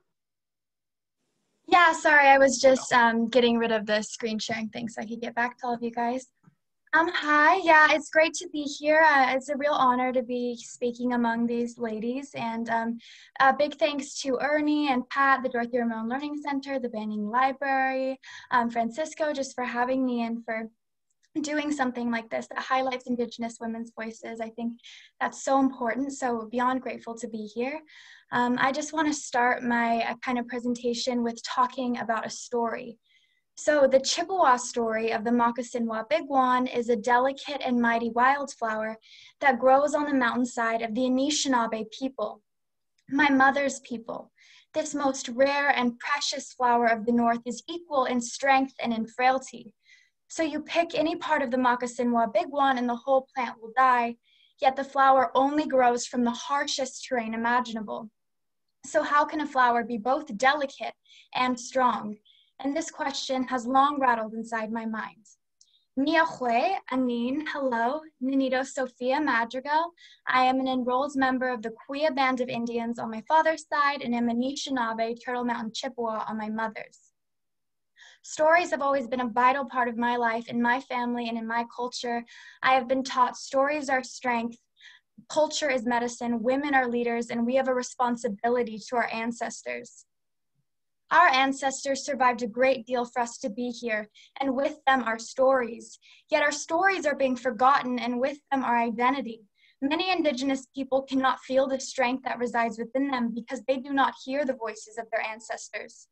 Yeah, sorry, I was just um, getting rid of the screen sharing thing so I could get back to all of you guys. Um, hi, yeah, it's great to be here. Uh, it's a real honor to be speaking among these ladies. And um, a big thanks to Ernie and Pat, the Dorothy Ramon Learning Center, the Banning Library, um, Francisco, just for having me and for doing something like this that highlights Indigenous women's voices. I think that's so important. So beyond grateful to be here. Um, I just want to start my uh, kind of presentation with talking about a story. So the Chippewa story of the Moccasin Wabigwan is a delicate and mighty wildflower that grows on the mountainside of the Anishinaabe people, my mother's people. This most rare and precious flower of the North is equal in strength and in frailty. So you pick any part of the moccasin one and the whole plant will die, yet the flower only grows from the harshest terrain imaginable. So how can a flower be both delicate and strong? And this question has long rattled inside my mind. Miahue, Anin, hello, Ninito Sophia Madrigal. I am an enrolled member of the Cahuilla Band of Indians on my father's side and am Anishinaabe Turtle Mountain Chippewa on my mother's. Stories have always been a vital part of my life, in my family, and in my culture. I have been taught stories are strength, culture is medicine, women are leaders, and we have a responsibility to our ancestors. Our ancestors survived a great deal for us to be here, and with them our stories. Yet our stories are being forgotten, and with them our identity. Many Indigenous people cannot feel the strength that resides within them because they do not hear the voices of their ancestors.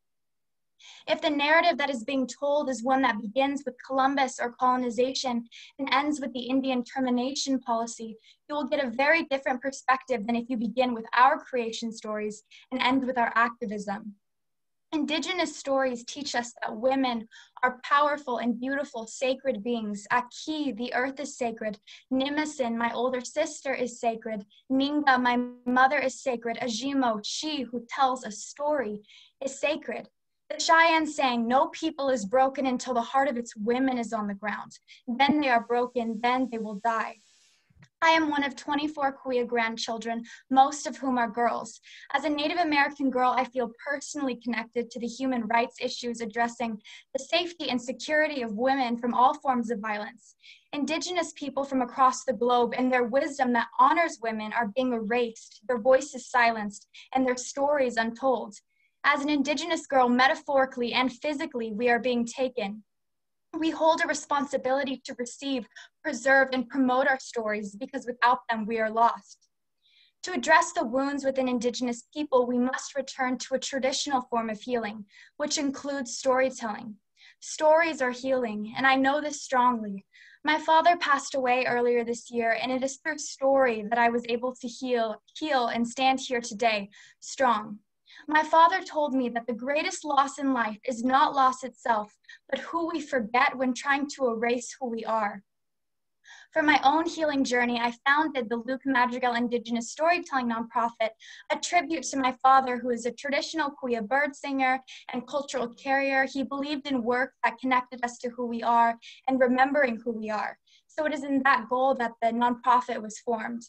If the narrative that is being told is one that begins with Columbus or colonization and ends with the Indian termination policy, you will get a very different perspective than if you begin with our creation stories and end with our activism. Indigenous stories teach us that women are powerful and beautiful, sacred beings. Aki, the earth is sacred. Nimisin, my older sister, is sacred. Ninga, my mother, is sacred. Ajimo, she who tells a story, is sacred. The Cheyenne saying, No people is broken until the heart of its women is on the ground. Then they are broken, then they will die. I am one of 24 Cahuilla grandchildren, most of whom are girls. As a Native American girl, I feel personally connected to the human rights issues addressing the safety and security of women from all forms of violence. Indigenous people from across the globe and their wisdom that honors women are being erased, their voices silenced, and their stories untold. As an Indigenous girl, metaphorically and physically, we are being taken. We hold a responsibility to receive, preserve, and promote our stories because without them, we are lost. To address the wounds within Indigenous people, we must return to a traditional form of healing, which includes storytelling. Stories are healing, and I know this strongly. My father passed away earlier this year, and it is through story that I was able to heal, heal and stand here today, strong. My father told me that the greatest loss in life is not loss itself, but who we forget when trying to erase who we are. For my own healing journey, I founded the Luke Madrigal Indigenous Storytelling Nonprofit, a tribute to my father, who is a traditional Cahuilla bird singer and cultural carrier. He believed in work that connected us to who we are and remembering who we are. So it is in that goal that the nonprofit was formed.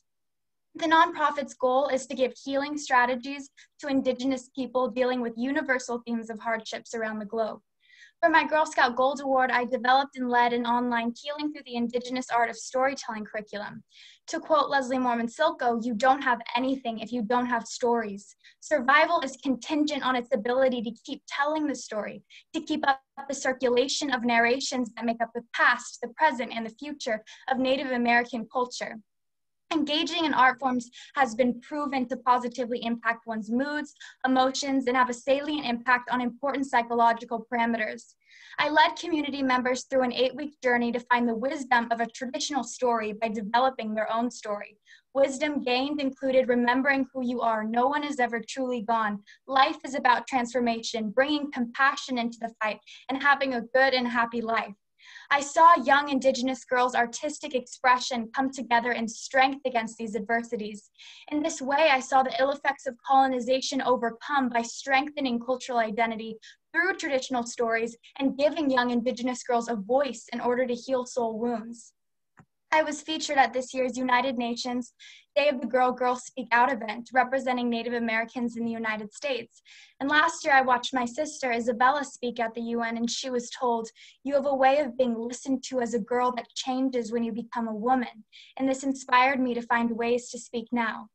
The nonprofit's goal is to give healing strategies to Indigenous people dealing with universal themes of hardships around the globe. For my Girl Scout Gold Award, I developed and led an online Healing Through the Indigenous Art of Storytelling curriculum. To quote Leslie Marmon Silko, you don't have anything if you don't have stories. Survival is contingent on its ability to keep telling the story, to keep up the circulation of narrations that make up the past, the present, and the future of Native American culture. Engaging in art forms has been proven to positively impact one's moods, emotions, and have a salient impact on important psychological parameters. I led community members through an eight week journey to find the wisdom of a traditional story by developing their own story. Wisdom gained included remembering who you are. No one is ever truly gone. Life is about transformation, bringing compassion into the fight, and having a good and happy life. I saw young Indigenous girls' artistic expression come together in strength against these adversities. In this way, I saw the ill effects of colonization overcome by strengthening cultural identity through traditional stories and giving young Indigenous girls a voice in order to heal soul wounds. I was featured at this year's United Nations Day of the Girl Girls Speak Out event representing Native Americans in the United States. And last year I watched my sister Isabella speak at the UN and she was told, You have a way of being listened to as a girl that changes when you become a woman. And this inspired me to find ways to speak now.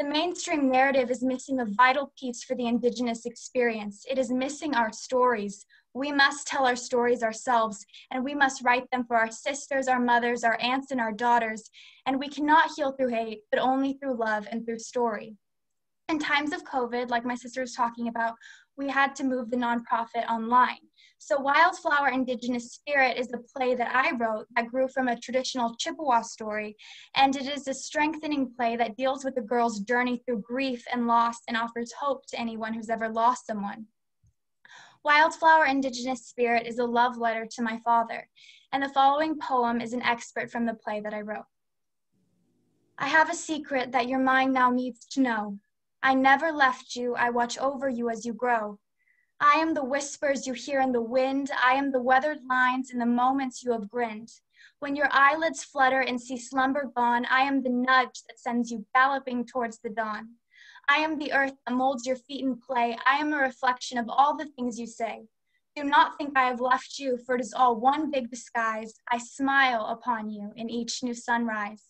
The mainstream narrative is missing a vital piece for the Indigenous experience. It is missing our stories, we must tell our stories ourselves, and we must write them for our sisters, our mothers, our aunts, and our daughters. And we cannot heal through hate, but only through love and through story. In times of COVID, like my sister was talking about, we had to move the nonprofit online. So Wildflower Indigenous Spirit is a play that I wrote that grew from a traditional Chippewa story, and it is a strengthening play that deals with a girl's journey through grief and loss and offers hope to anyone who's ever lost someone. Wildflower Indigenous Spirit is a love letter to my father, and the following poem is an excerpt from the play that I wrote. I have a secret that your mind now needs to know. I never left you, I watch over you as you grow. I am the whispers you hear in the wind, I am the weathered lines in the moments you have grinned. When your eyelids flutter and see slumber gone, I am the nudge that sends you galloping towards the dawn. I am the earth that molds your feet in clay. I am a reflection of all the things you say. Do not think I have left you, for it is all one big disguise. I smile upon you in each new sunrise.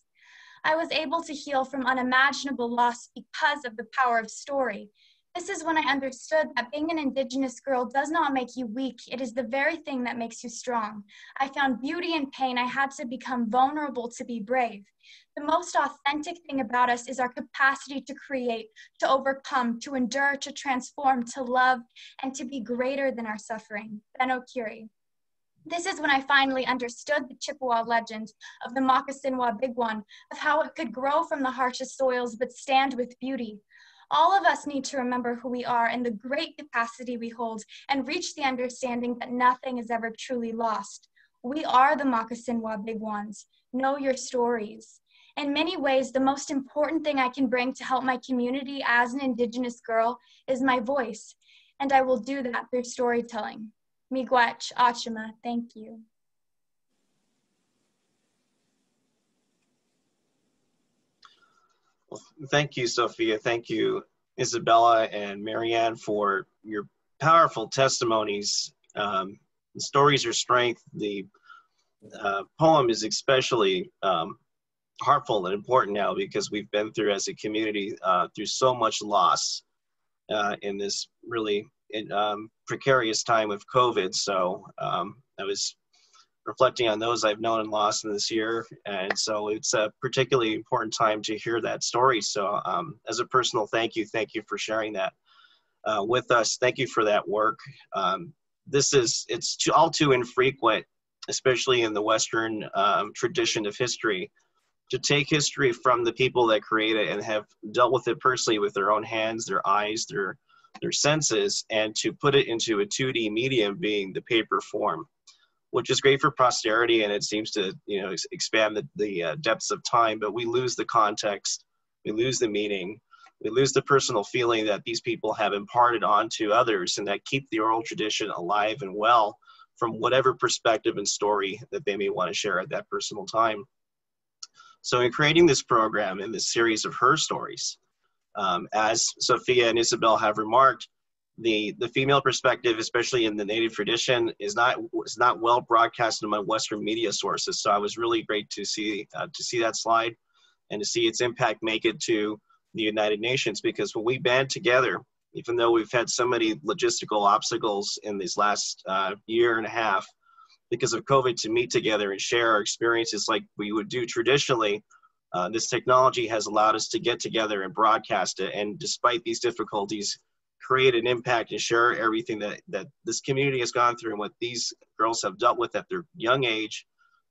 I was able to heal from unimaginable loss because of the power of story. This is when I understood that being an Indigenous girl does not make you weak. It is the very thing that makes you strong. I found beauty in pain. I had to become vulnerable to be brave. The most authentic thing about us is our capacity to create, to overcome, to endure, to transform, to love, and to be greater than our suffering. Ben Okri. This is when I finally understood the Chippewa legend of the Moccasinwa Big One, of how it could grow from the harshest soils but stand with beauty. All of us need to remember who we are and the great capacity we hold and reach the understanding that nothing is ever truly lost. We are the Moccasinwa Big Ones. Know your stories. In many ways, the most important thing I can bring to help my community as an Indigenous girl is my voice, and I will do that through storytelling. Miigwech, Achima, thank you. Thank you, Sophia. Thank you, Isabella and Mary Ann, for your powerful testimonies. Um, the stories are strength. The uh, poem is especially um, heartful and important now because we've been through as a community uh, through so much loss uh, in this really um, precarious time of COVID. So um, I was reflecting on those I've known and lost in this year. And so it's a particularly important time to hear that story. So um, as a personal thank you, thank you for sharing that uh, with us. Thank you for that work. Um, this is, it's too, all too infrequent, especially in the Western um, tradition of history, to take history from the people that create it and have dealt with it personally with their own hands, their eyes, their their senses, and to put it into a 2D medium being the paper form which is great for posterity and it seems to you know expand the, the uh, depths of time but we lose the context we lose the meaning we lose the personal feeling that these people have imparted onto others and that keep the oral tradition alive and well from whatever perspective and story that they may want to share at that personal time. So in creating this program and this series of her stories um, as sophia and isabel have remarked the the female perspective, especially in the native tradition, is not is not well broadcast among Western media sources. So I was really great to see uh, to see that slide, and to see its impact make it to the United Nations. Because when we band together, even though we've had so many logistical obstacles in these last uh, year and a half because of COVID, to meet together and share our experiences like we would do traditionally. Uh, this technology has allowed us to get together and broadcast it. And despite these difficulties, create an impact and share everything that, that this community has gone through and what these girls have dealt with at their young age,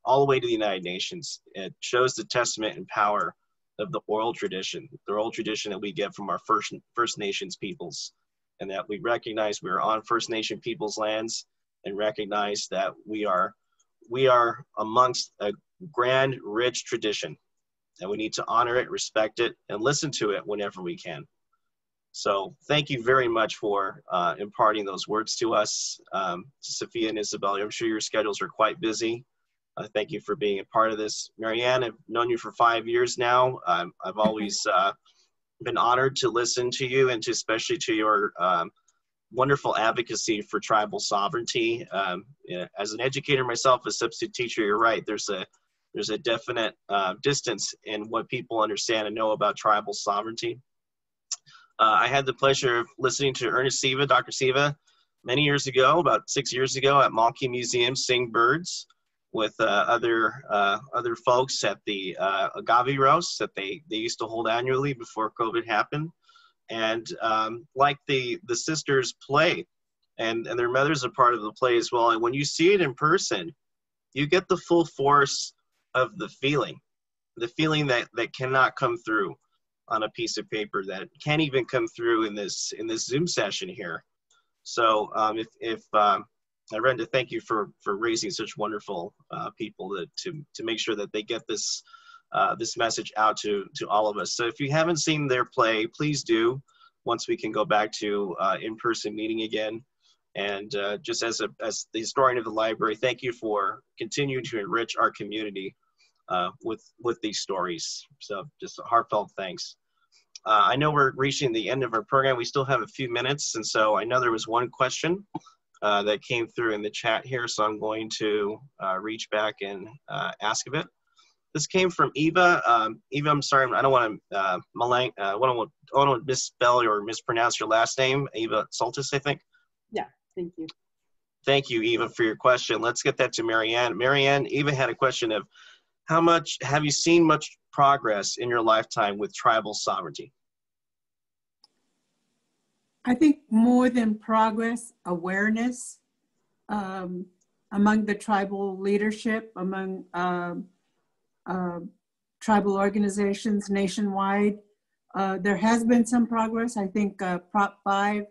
all the way to the United Nations. It shows the testament and power of the oral tradition, the oral tradition that we get from our First, First Nations peoples, and that we recognize we are on First Nation peoples' lands and recognize that we are we are amongst a grand, rich tradition, and we need to honor it, respect it, and listen to it whenever we can. So thank you very much for uh, imparting those words to us, um, to Sophia and Isabel. I'm sure your schedules are quite busy. Uh, thank you for being a part of this. Mary Ann, I've known you for five years now. Um, I've always uh, been honored to listen to you and to especially to your um, wonderful advocacy for tribal sovereignty. Um, as an educator myself, a substitute teacher, you're right. There's a there's a definite uh, distance in what people understand and know about tribal sovereignty. Uh, I had the pleasure of listening to Ernest Siva, Dr. Siva, many years ago, about six years ago, at Malki Museum, sing birds with uh, other uh, other folks at the uh, agave roast that they they used to hold annually before COVID happened, and um, like the the sisters play, and and their mothers are part of the play as well. And when you see it in person, you get the full force of the feeling, the feeling that that cannot come through on a piece of paper that can't even come through in this in this Zoom session here. So um, if if um, Brenda, thank you for for raising such wonderful uh, people that, to to make sure that they get this uh, this message out to to all of us. So if you haven't seen their play, please do. Once we can go back to uh, in-person meeting again. And uh, just as a as the historian of the library, thank you for continuing to enrich our community uh, with with these stories. So just heartfelt thanks. Uh, I know we're reaching the end of our program. We still have a few minutes, and so I know there was one question uh, that came through in the chat here, so I'm going to uh, reach back and uh, ask of it. This came from Eva. Um, Eva, I'm sorry, I don't want to uh, malang, uh, I don't want to misspell or mispronounce your last name. Eva Soltis, I think. Yeah, thank you. Thank you, Eva, for your question. Let's get that to Mary Ann. Marianne, Eva had a question of how much have you seen much progress in your lifetime with tribal sovereignty? I think more than progress, awareness um, among the tribal leadership, among uh, uh, tribal organizations nationwide. Uh, there has been some progress. I think uh, Prop 5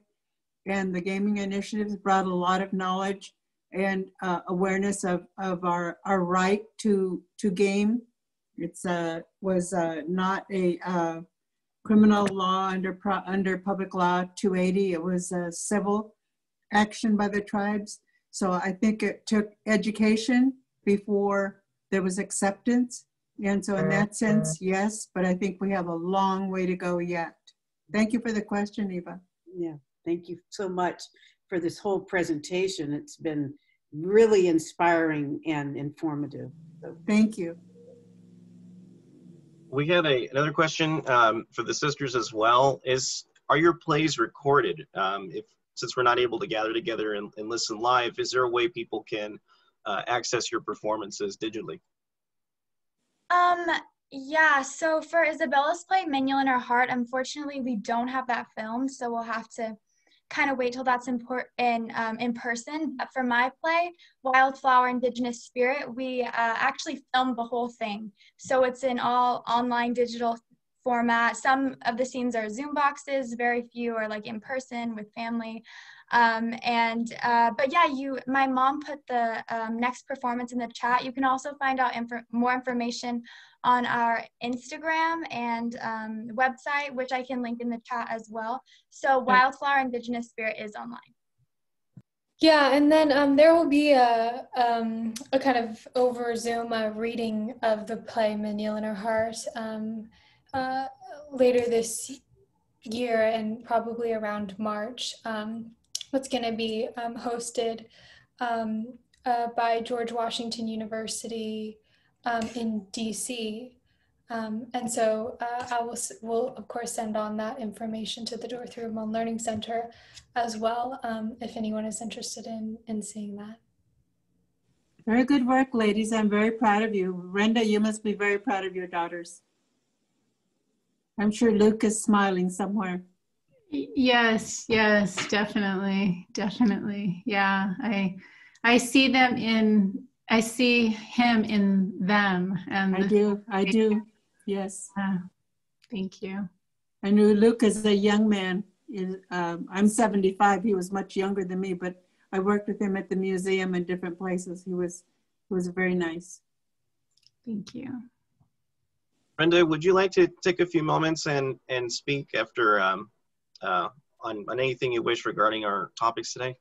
and the gaming initiatives brought a lot of knowledge and uh, awareness of, of our, our right to, to game. It's uh, was not a criminal law under, pro, under Public Law 280. It was a civil action by the tribes. So I think it took education before there was acceptance. And so in that sense, yes, but I think we have a long way to go yet. Thank you for the question, Eva. Yeah, thank you so much for this whole presentation. It's been really inspiring and informative. So. Thank you. We had a, another question um, for the sisters as well. Is are your plays recorded? Um, if since we're not able to gather together and, and, listen live, is there a way people can uh, access your performances digitally? Um, yeah, so for Isabella's play, Menil in Her Heart, unfortunately, we don't have that filmed, so we'll have to kind of wait till that's important in, um, in person. But for my play, Wildflower Indigenous Spirit, we uh, actually filmed the whole thing. So it's in all online digital format. Some of the scenes are Zoom boxes, very few are like in person with family. Um, and uh, but yeah, you my mom put the um, next performance in the chat. You can also find out inf more information on our Instagram and um, website, which I can link in the chat as well. So Wildflower Indigenous Spirit is online. Yeah, and then um, there will be a, um, a kind of over Zoom a reading of the play Menil in Her Heart um, uh, later this year and probably around March. Um, it's going to be um, hosted um, uh, by George Washington University um, in DC. Um, and so uh, I will, will, of course, send on that information to the Dorothy Ramon Learning Center as well, um, if anyone is interested in, in seeing that. Very good work, ladies. I'm very proud of you. Brenda, you must be very proud of your daughters. I'm sure Luke is smiling somewhere. Yes, yes, definitely, definitely. Yeah, I, I see them in I see him in them. And I do. I do. Yes. Uh, thank you. I knew Luke as a young man. Um, I'm 75. He was much younger than me, but I worked with him at the museum and different places. He was he was very nice. Thank you. Brenda, would you like to take a few moments and and speak after um, uh, on on anything you wish regarding our topics today?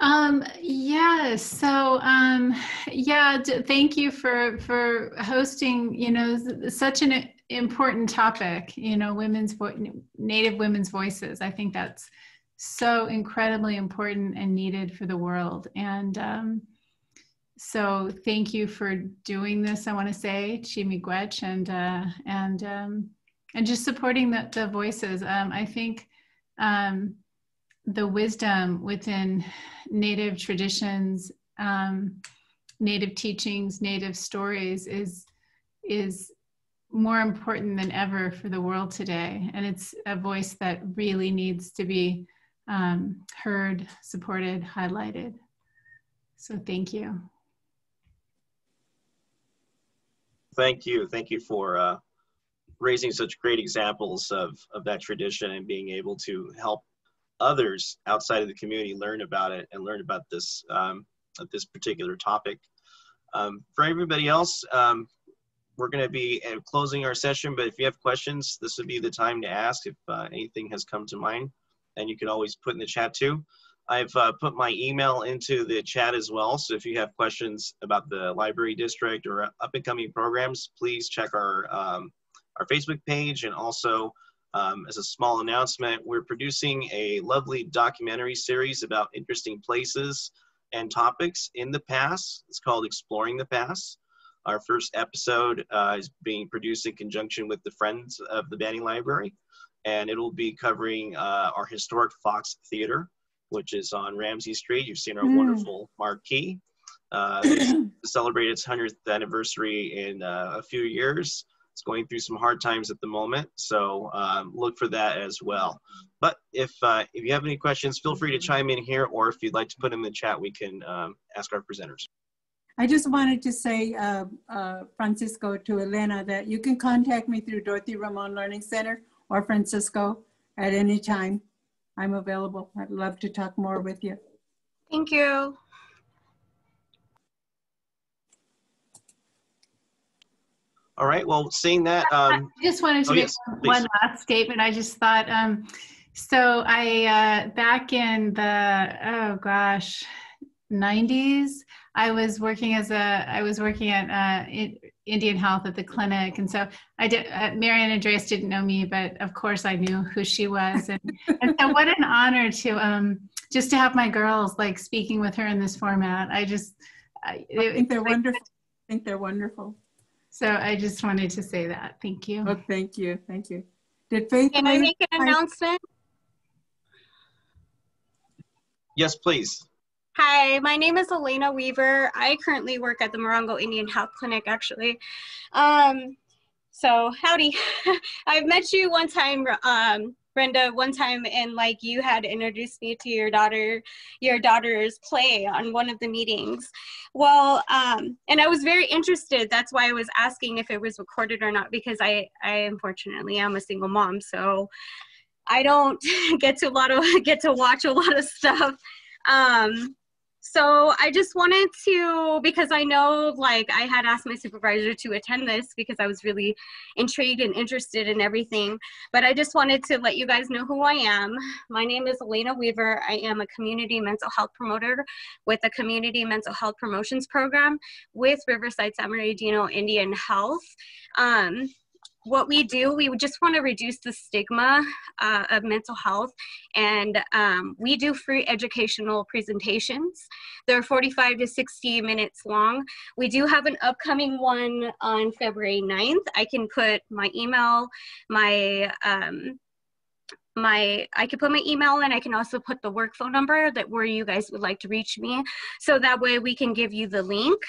Um, yes. So, um, yeah, thank you for, for hosting, you know, such an important topic, you know, women's, vo- native women's voices. I think that's so incredibly important and needed for the world. And, um, so thank you for doing this. I want to say Chi-miigwech and, uh, and, um, and just supporting the, the voices. Um, I think, um, the wisdom within native traditions um, native teachings native stories is is more important than ever for the world today. And it's a voice that really needs to be um, heard supported highlighted. So thank you. Thank you. Thank you for uh, raising such great examples of of that tradition and being able to help others outside of the community learn about it and learn about this um, this particular topic. Um, for everybody else, um, we're going to be uh, closing our session, but if you have questions, this would be the time to ask if uh, anything has come to mind, and you can always put in the chat too. I've uh, put my email into the chat as well, so if you have questions about the library district or up and coming programs, please check our um, our Facebook page and also um, as a small announcement, we're producing a lovely documentary series about interesting places and topics in the past. It's called Exploring the Past. Our first episode uh, is being produced in conjunction with the Friends of the Banning Library, and it'll be covering uh, our historic Fox Theater, which is on Ramsey Street. You've seen our mm. wonderful marquee. Uh, celebrate its 100th anniversary in uh, a few years. It's going through some hard times at the moment, so um, look for that as well. But if uh, if you have any questions, feel free to chime in here, or if you'd like to put them in the chat, we can um, ask our presenters. I just wanted to say, uh, uh, Francisco, to Elena, that you can contact me through Dorothy Ramon Learning Center or Francisco at any time. I'm available. I'd love to talk more with you. Thank you. All right. Well, seeing that, um, I just wanted to oh, make yes, one last statement. I just thought, um, so I uh, back in the oh gosh, 90s, I was working as a I was working at uh, Indian Health at the clinic, and so I did. Uh, Mary Ann Andreas didn't know me, but of course I knew who she was, and, and so what an honor to um, just to have my girls like speaking with her in this format. I just I, I think they're like, wonderful. I think they're wonderful. So I just wanted to say that. Thank you. Oh, thank you. Thank you. Did Faith Can I make an announcement? Yes, please. Hi, my name is Elena Weaver. I currently work at the Morongo Indian Health Clinic, actually. Um, so, howdy. I've met you one time, um, Brenda, one time, and like you had introduced me to your daughter, your daughter's play on one of the meetings. Well, um, and I was very interested. That's why I was asking if it was recorded or not, because I, I unfortunately am a single mom, so I don't get to a lot of get to watch a lot of stuff. Um, so I just wanted to, because I know like I had asked my supervisor to attend this because I was really intrigued and interested in everything. But I just wanted to let you guys know who I am. My name is Elena Weaver. I am a community mental health promoter with the Community Mental Health Promotions Program with Riverside San Bernardino Indian Health. Um, what we do, we just want to reduce the stigma uh, of mental health, and um, we do free educational presentations. They're 45 to 60 minutes long. We do have an upcoming one on February 9th. I can put my email, my um, my I can put my email and I can also put the work phone number that where you guys would like to reach me. So that way we can give you the link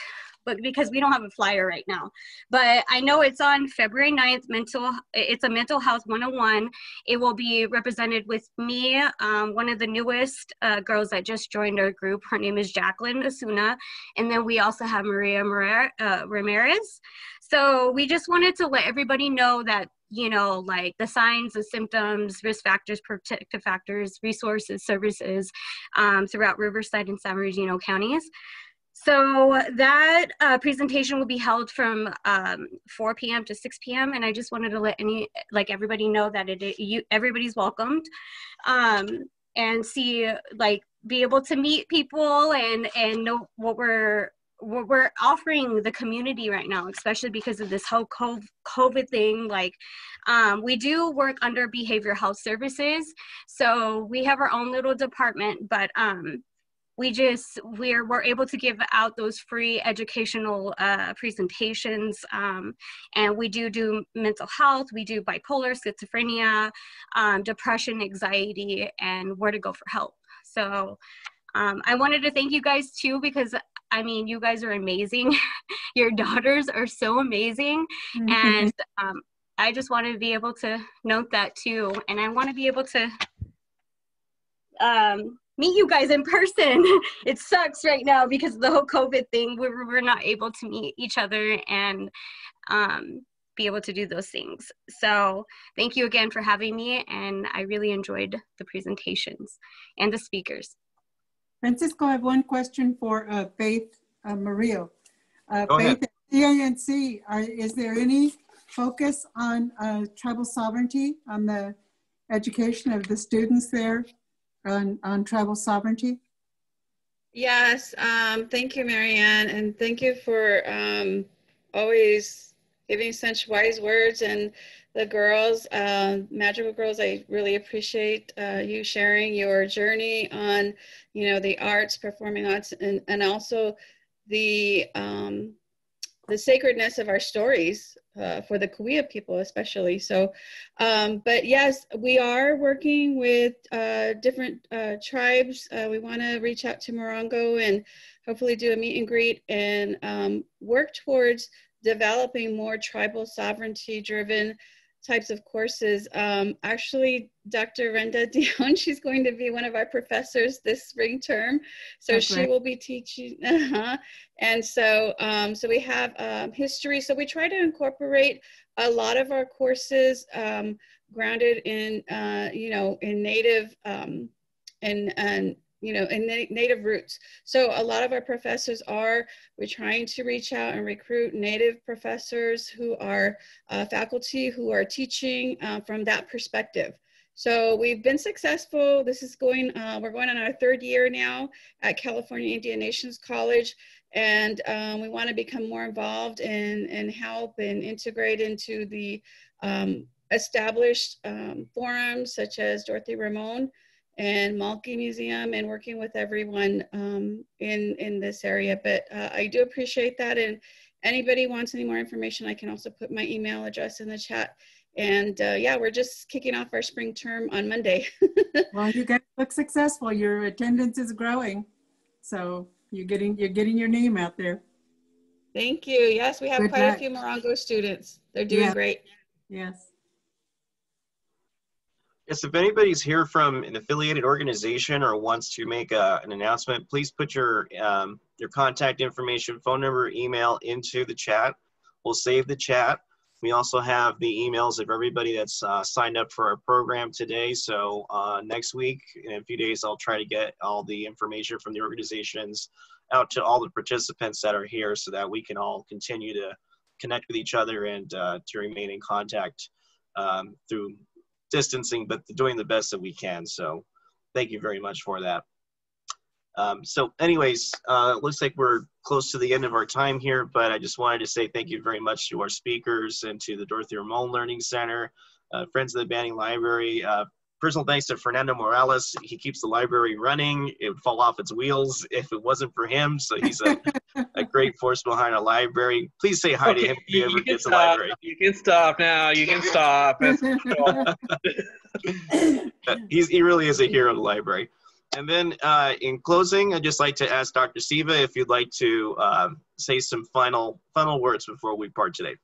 but because we don't have a flyer right now. But I know it's on February 9th, mental, it's a mental health 101. It will be represented with me, um, one of the newest uh, girls that just joined our group. Her name is Jacqueline Asuna. And then we also have Maria uh, Ramirez. So we just wanted to let everybody know that you know, like the signs, the symptoms, risk factors, protective factors, resources, services um, throughout Riverside and San Bernardino counties. So that uh, presentation will be held from um, 4 p.m. to 6 p.m. And I just wanted to let any, like everybody know that it, it you, everybody's welcomed um, and see, like, be able to meet people and, and know what we're, what we're offering the community right now, especially because of this whole COVID thing. Like, um, we do work under behavioral health services. So we have our own little department, but um, we just we're we're able to give out those free educational uh, presentations um, and we do do mental health we do bipolar schizophrenia um, depression anxiety and where to go for help. So um, i wanted to thank you guys too because i mean you guys are amazing. Your daughters are so amazing. Mm-hmm. and um, i just want to be able to note that too. And i want to be able to um, meet you guys in person. it sucks right now because of the whole COVID thing. We're, we're not able to meet each other and um, be able to do those things. So thank you again for having me. And I really enjoyed the presentations and the speakers. Francisco, I have one question for uh, Faith uh, Murillo. Uh, Faith at CANC, are, is there any focus on uh, tribal sovereignty, on the education of the students there? On, on tribal sovereignty? Yes, um, thank you, Mary Ann, and thank you for um, always giving such wise words. And the girls, uh, Magical Girls, I really appreciate uh, you sharing your journey on, you know, the arts, performing arts, and, and also the um, the sacredness of our stories uh, for the Cahuilla people, especially. So, um, but yes, we are working with uh, different uh, tribes. Uh, we want to reach out to Morongo and hopefully do a meet and greet and um, work towards developing more tribal sovereignty driven types of courses. Um, actually, Dr. Brenda Dion, she's going to be one of our professors this spring term. So oh, she will be teaching. Uh-huh. And so, um, so we have um, history. So we try to incorporate a lot of our courses um, grounded in, uh, you know, in native um, and, and you know, and na native roots. So a lot of our professors are, we're trying to reach out and recruit native professors who are uh, faculty who are teaching uh, from that perspective. So we've been successful. This is going, uh, we're going on our third year now at California Indian Nations College. And um, we want to become more involved and, and help and integrate into the um, established um, forums such as Dorothy Ramon and Malki Museum and working with everyone um, in, in this area. But uh, I do appreciate that. And anybody wants any more information, I can also put my email address in the chat. And uh, yeah, we're just kicking off our spring term on Monday. well, you guys look successful. Your attendance is growing. So you're getting, you're getting your name out there. Thank you. Yes, we have Good quite a few Morongo students. They're doing Yeah. great. Yes. Yes, if anybody's here from an affiliated organization or wants to make a, an announcement, please put your um, your contact information, phone number, email into the chat. We'll save the chat. We also have the emails of everybody that's uh, signed up for our program today. So uh, next week, in a few days, I'll try to get all the information from the organizations out to all the participants that are here so that we can all continue to connect with each other and uh, to remain in contact um, through distancing, but doing the best that we can. So thank you very much for that. Um, so anyways, uh, looks like we're close to the end of our time here, but I just wanted to say thank you very much to our speakers and to the Dorothy Ramon Learning Center, uh, Friends of the Banning Library. Uh, personal thanks to Fernando Morales. He keeps the library running. It would fall off its wheels if it wasn't for him. So he's a, a great force behind a library. Please say hi to him if he you, ever you can gets a stop. library. You can stop now. You can stop. Uh, He's, he really is a hero of the library. And then uh, in closing, I'd just like to ask Dr. Siva if you'd like to um, say some final final words before we part today.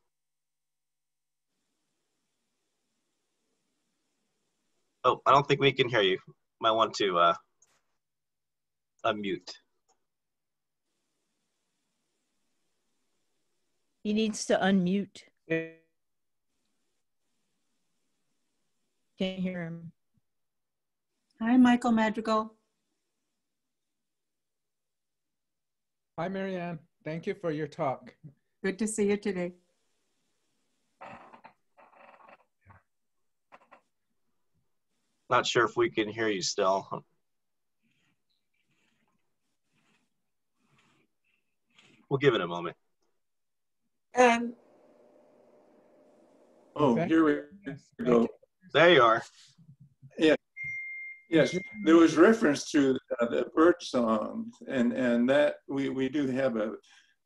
Oh, I don't think we can hear you. Might want to uh, unmute. He needs to unmute. Can't hear him. Hi, Michael Madrigal. Hi, Mary Ann. Thank you for your talk. Good to see you today. Not sure if we can hear you still. We'll give it a moment. Um, Oh, Okay. here we go. There you are. Yeah. Yes, there was reference to uh, the bird songs, and and that we we do have a,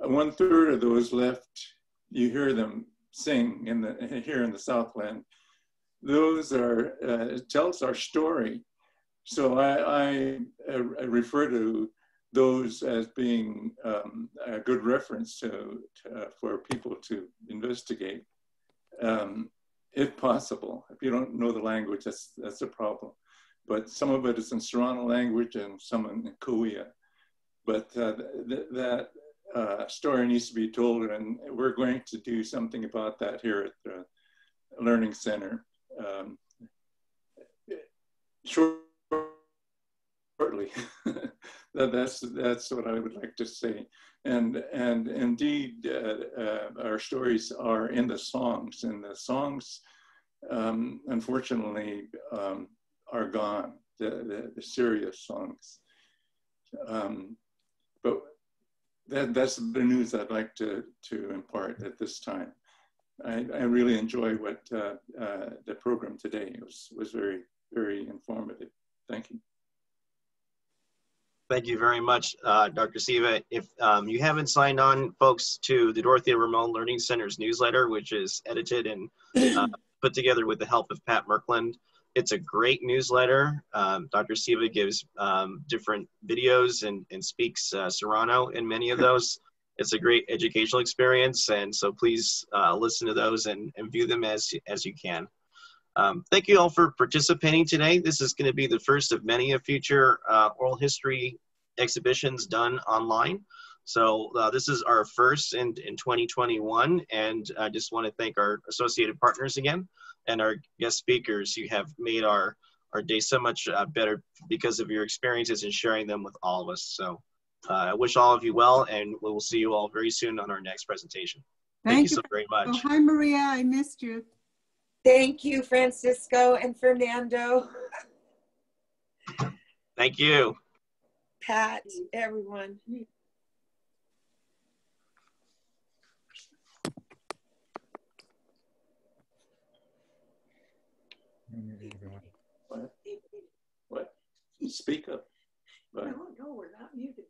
a one third of those left. You hear them sing in the here in the Southland. Those are uh, tells our story. So I, I, uh, refer to those as being um, a good reference to, to uh, for people to investigate um, if possible. If you don't know the language, that's that's a problem. But some of it is in Serrano language and some in Cahuilla. But uh, th- that uh, story needs to be told, and we're going to do something about that here at the Learning Center um, shortly. that's that's what I would like to say and and indeed uh, uh, our stories are in the songs and the songs um, unfortunately um, are gone the, the, the serious songs um, but that, that's the news I'd like to, to impart at this time. I, I really enjoy what uh, uh, the program today it was was very very informative. Thank you. Thank you very much, uh, Dr. Siva. If um, you haven't signed on, folks, to the Dorothea Ramon Learning Center's newsletter, which is edited and uh, put together with the help of Pat Murkland, it's a great newsletter. Um, Dr. Siva gives um, different videos and, and speaks uh, Serrano in many of those. It's a great educational experience, and so please uh, listen to those and, and view them as, as you can. Um, thank you all for participating today. This is going to be the first of many of future uh, oral history exhibitions done online. So uh, this is our first in, in 2021, and I just want to thank our associated partners again and our guest speakers. You have made our, our day so much uh, better because of your experiences and sharing them with all of us. So Uh, I wish all of you well, and we will see you all very soon on our next presentation. Thank, you so very oh, much. Oh, hi, Maria. I missed you. Thank you, Francisco and Fernando, Thank you. Pat, everyone. What? What? Speak up. No, no, we're not muted.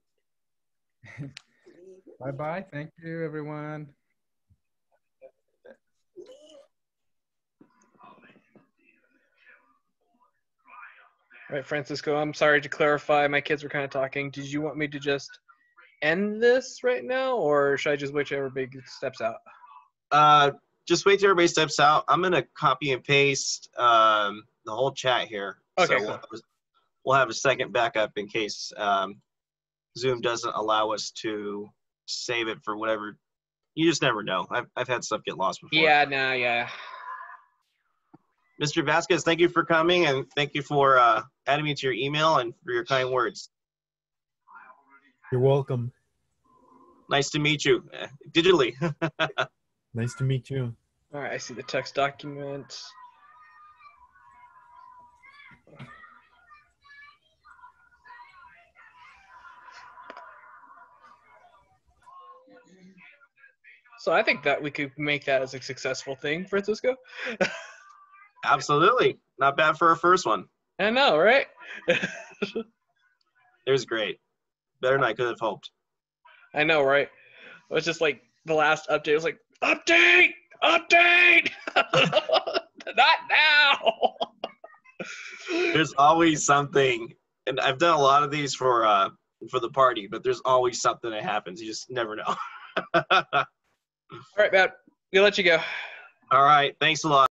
Bye bye. Thank you, everyone. All right, Francisco, I'm sorry to clarify. My kids were kind of talking. Did you want me to just end this right now, or should I just wait till everybody steps out? Uh, just wait till everybody steps out. I'm gonna copy and paste um, the whole chat here. Okay, So we'll, we'll have a second backup in case um, Zoom doesn't allow us to save it for whatever. You just never know. I've, I've had stuff get lost before. Yeah, no, yeah. Mr. Vasquez, thank you for coming and thank you for uh, adding me to your email and for your kind words. You're welcome. Nice to meet you uh, digitally. Nice to meet you. All right, I see the text document. So I think that we could make that as a successful thing, Francisco. Absolutely. Not bad for a first one. I know, right? it was great. Better than I could have hoped. I know, right? It was just like the last update was like, update, update, not now. There's always something, and I've done a lot of these for uh for the party, but there's always something that happens. You just never know. All right, Matt, we'll let you go. All right. Thanks a lot.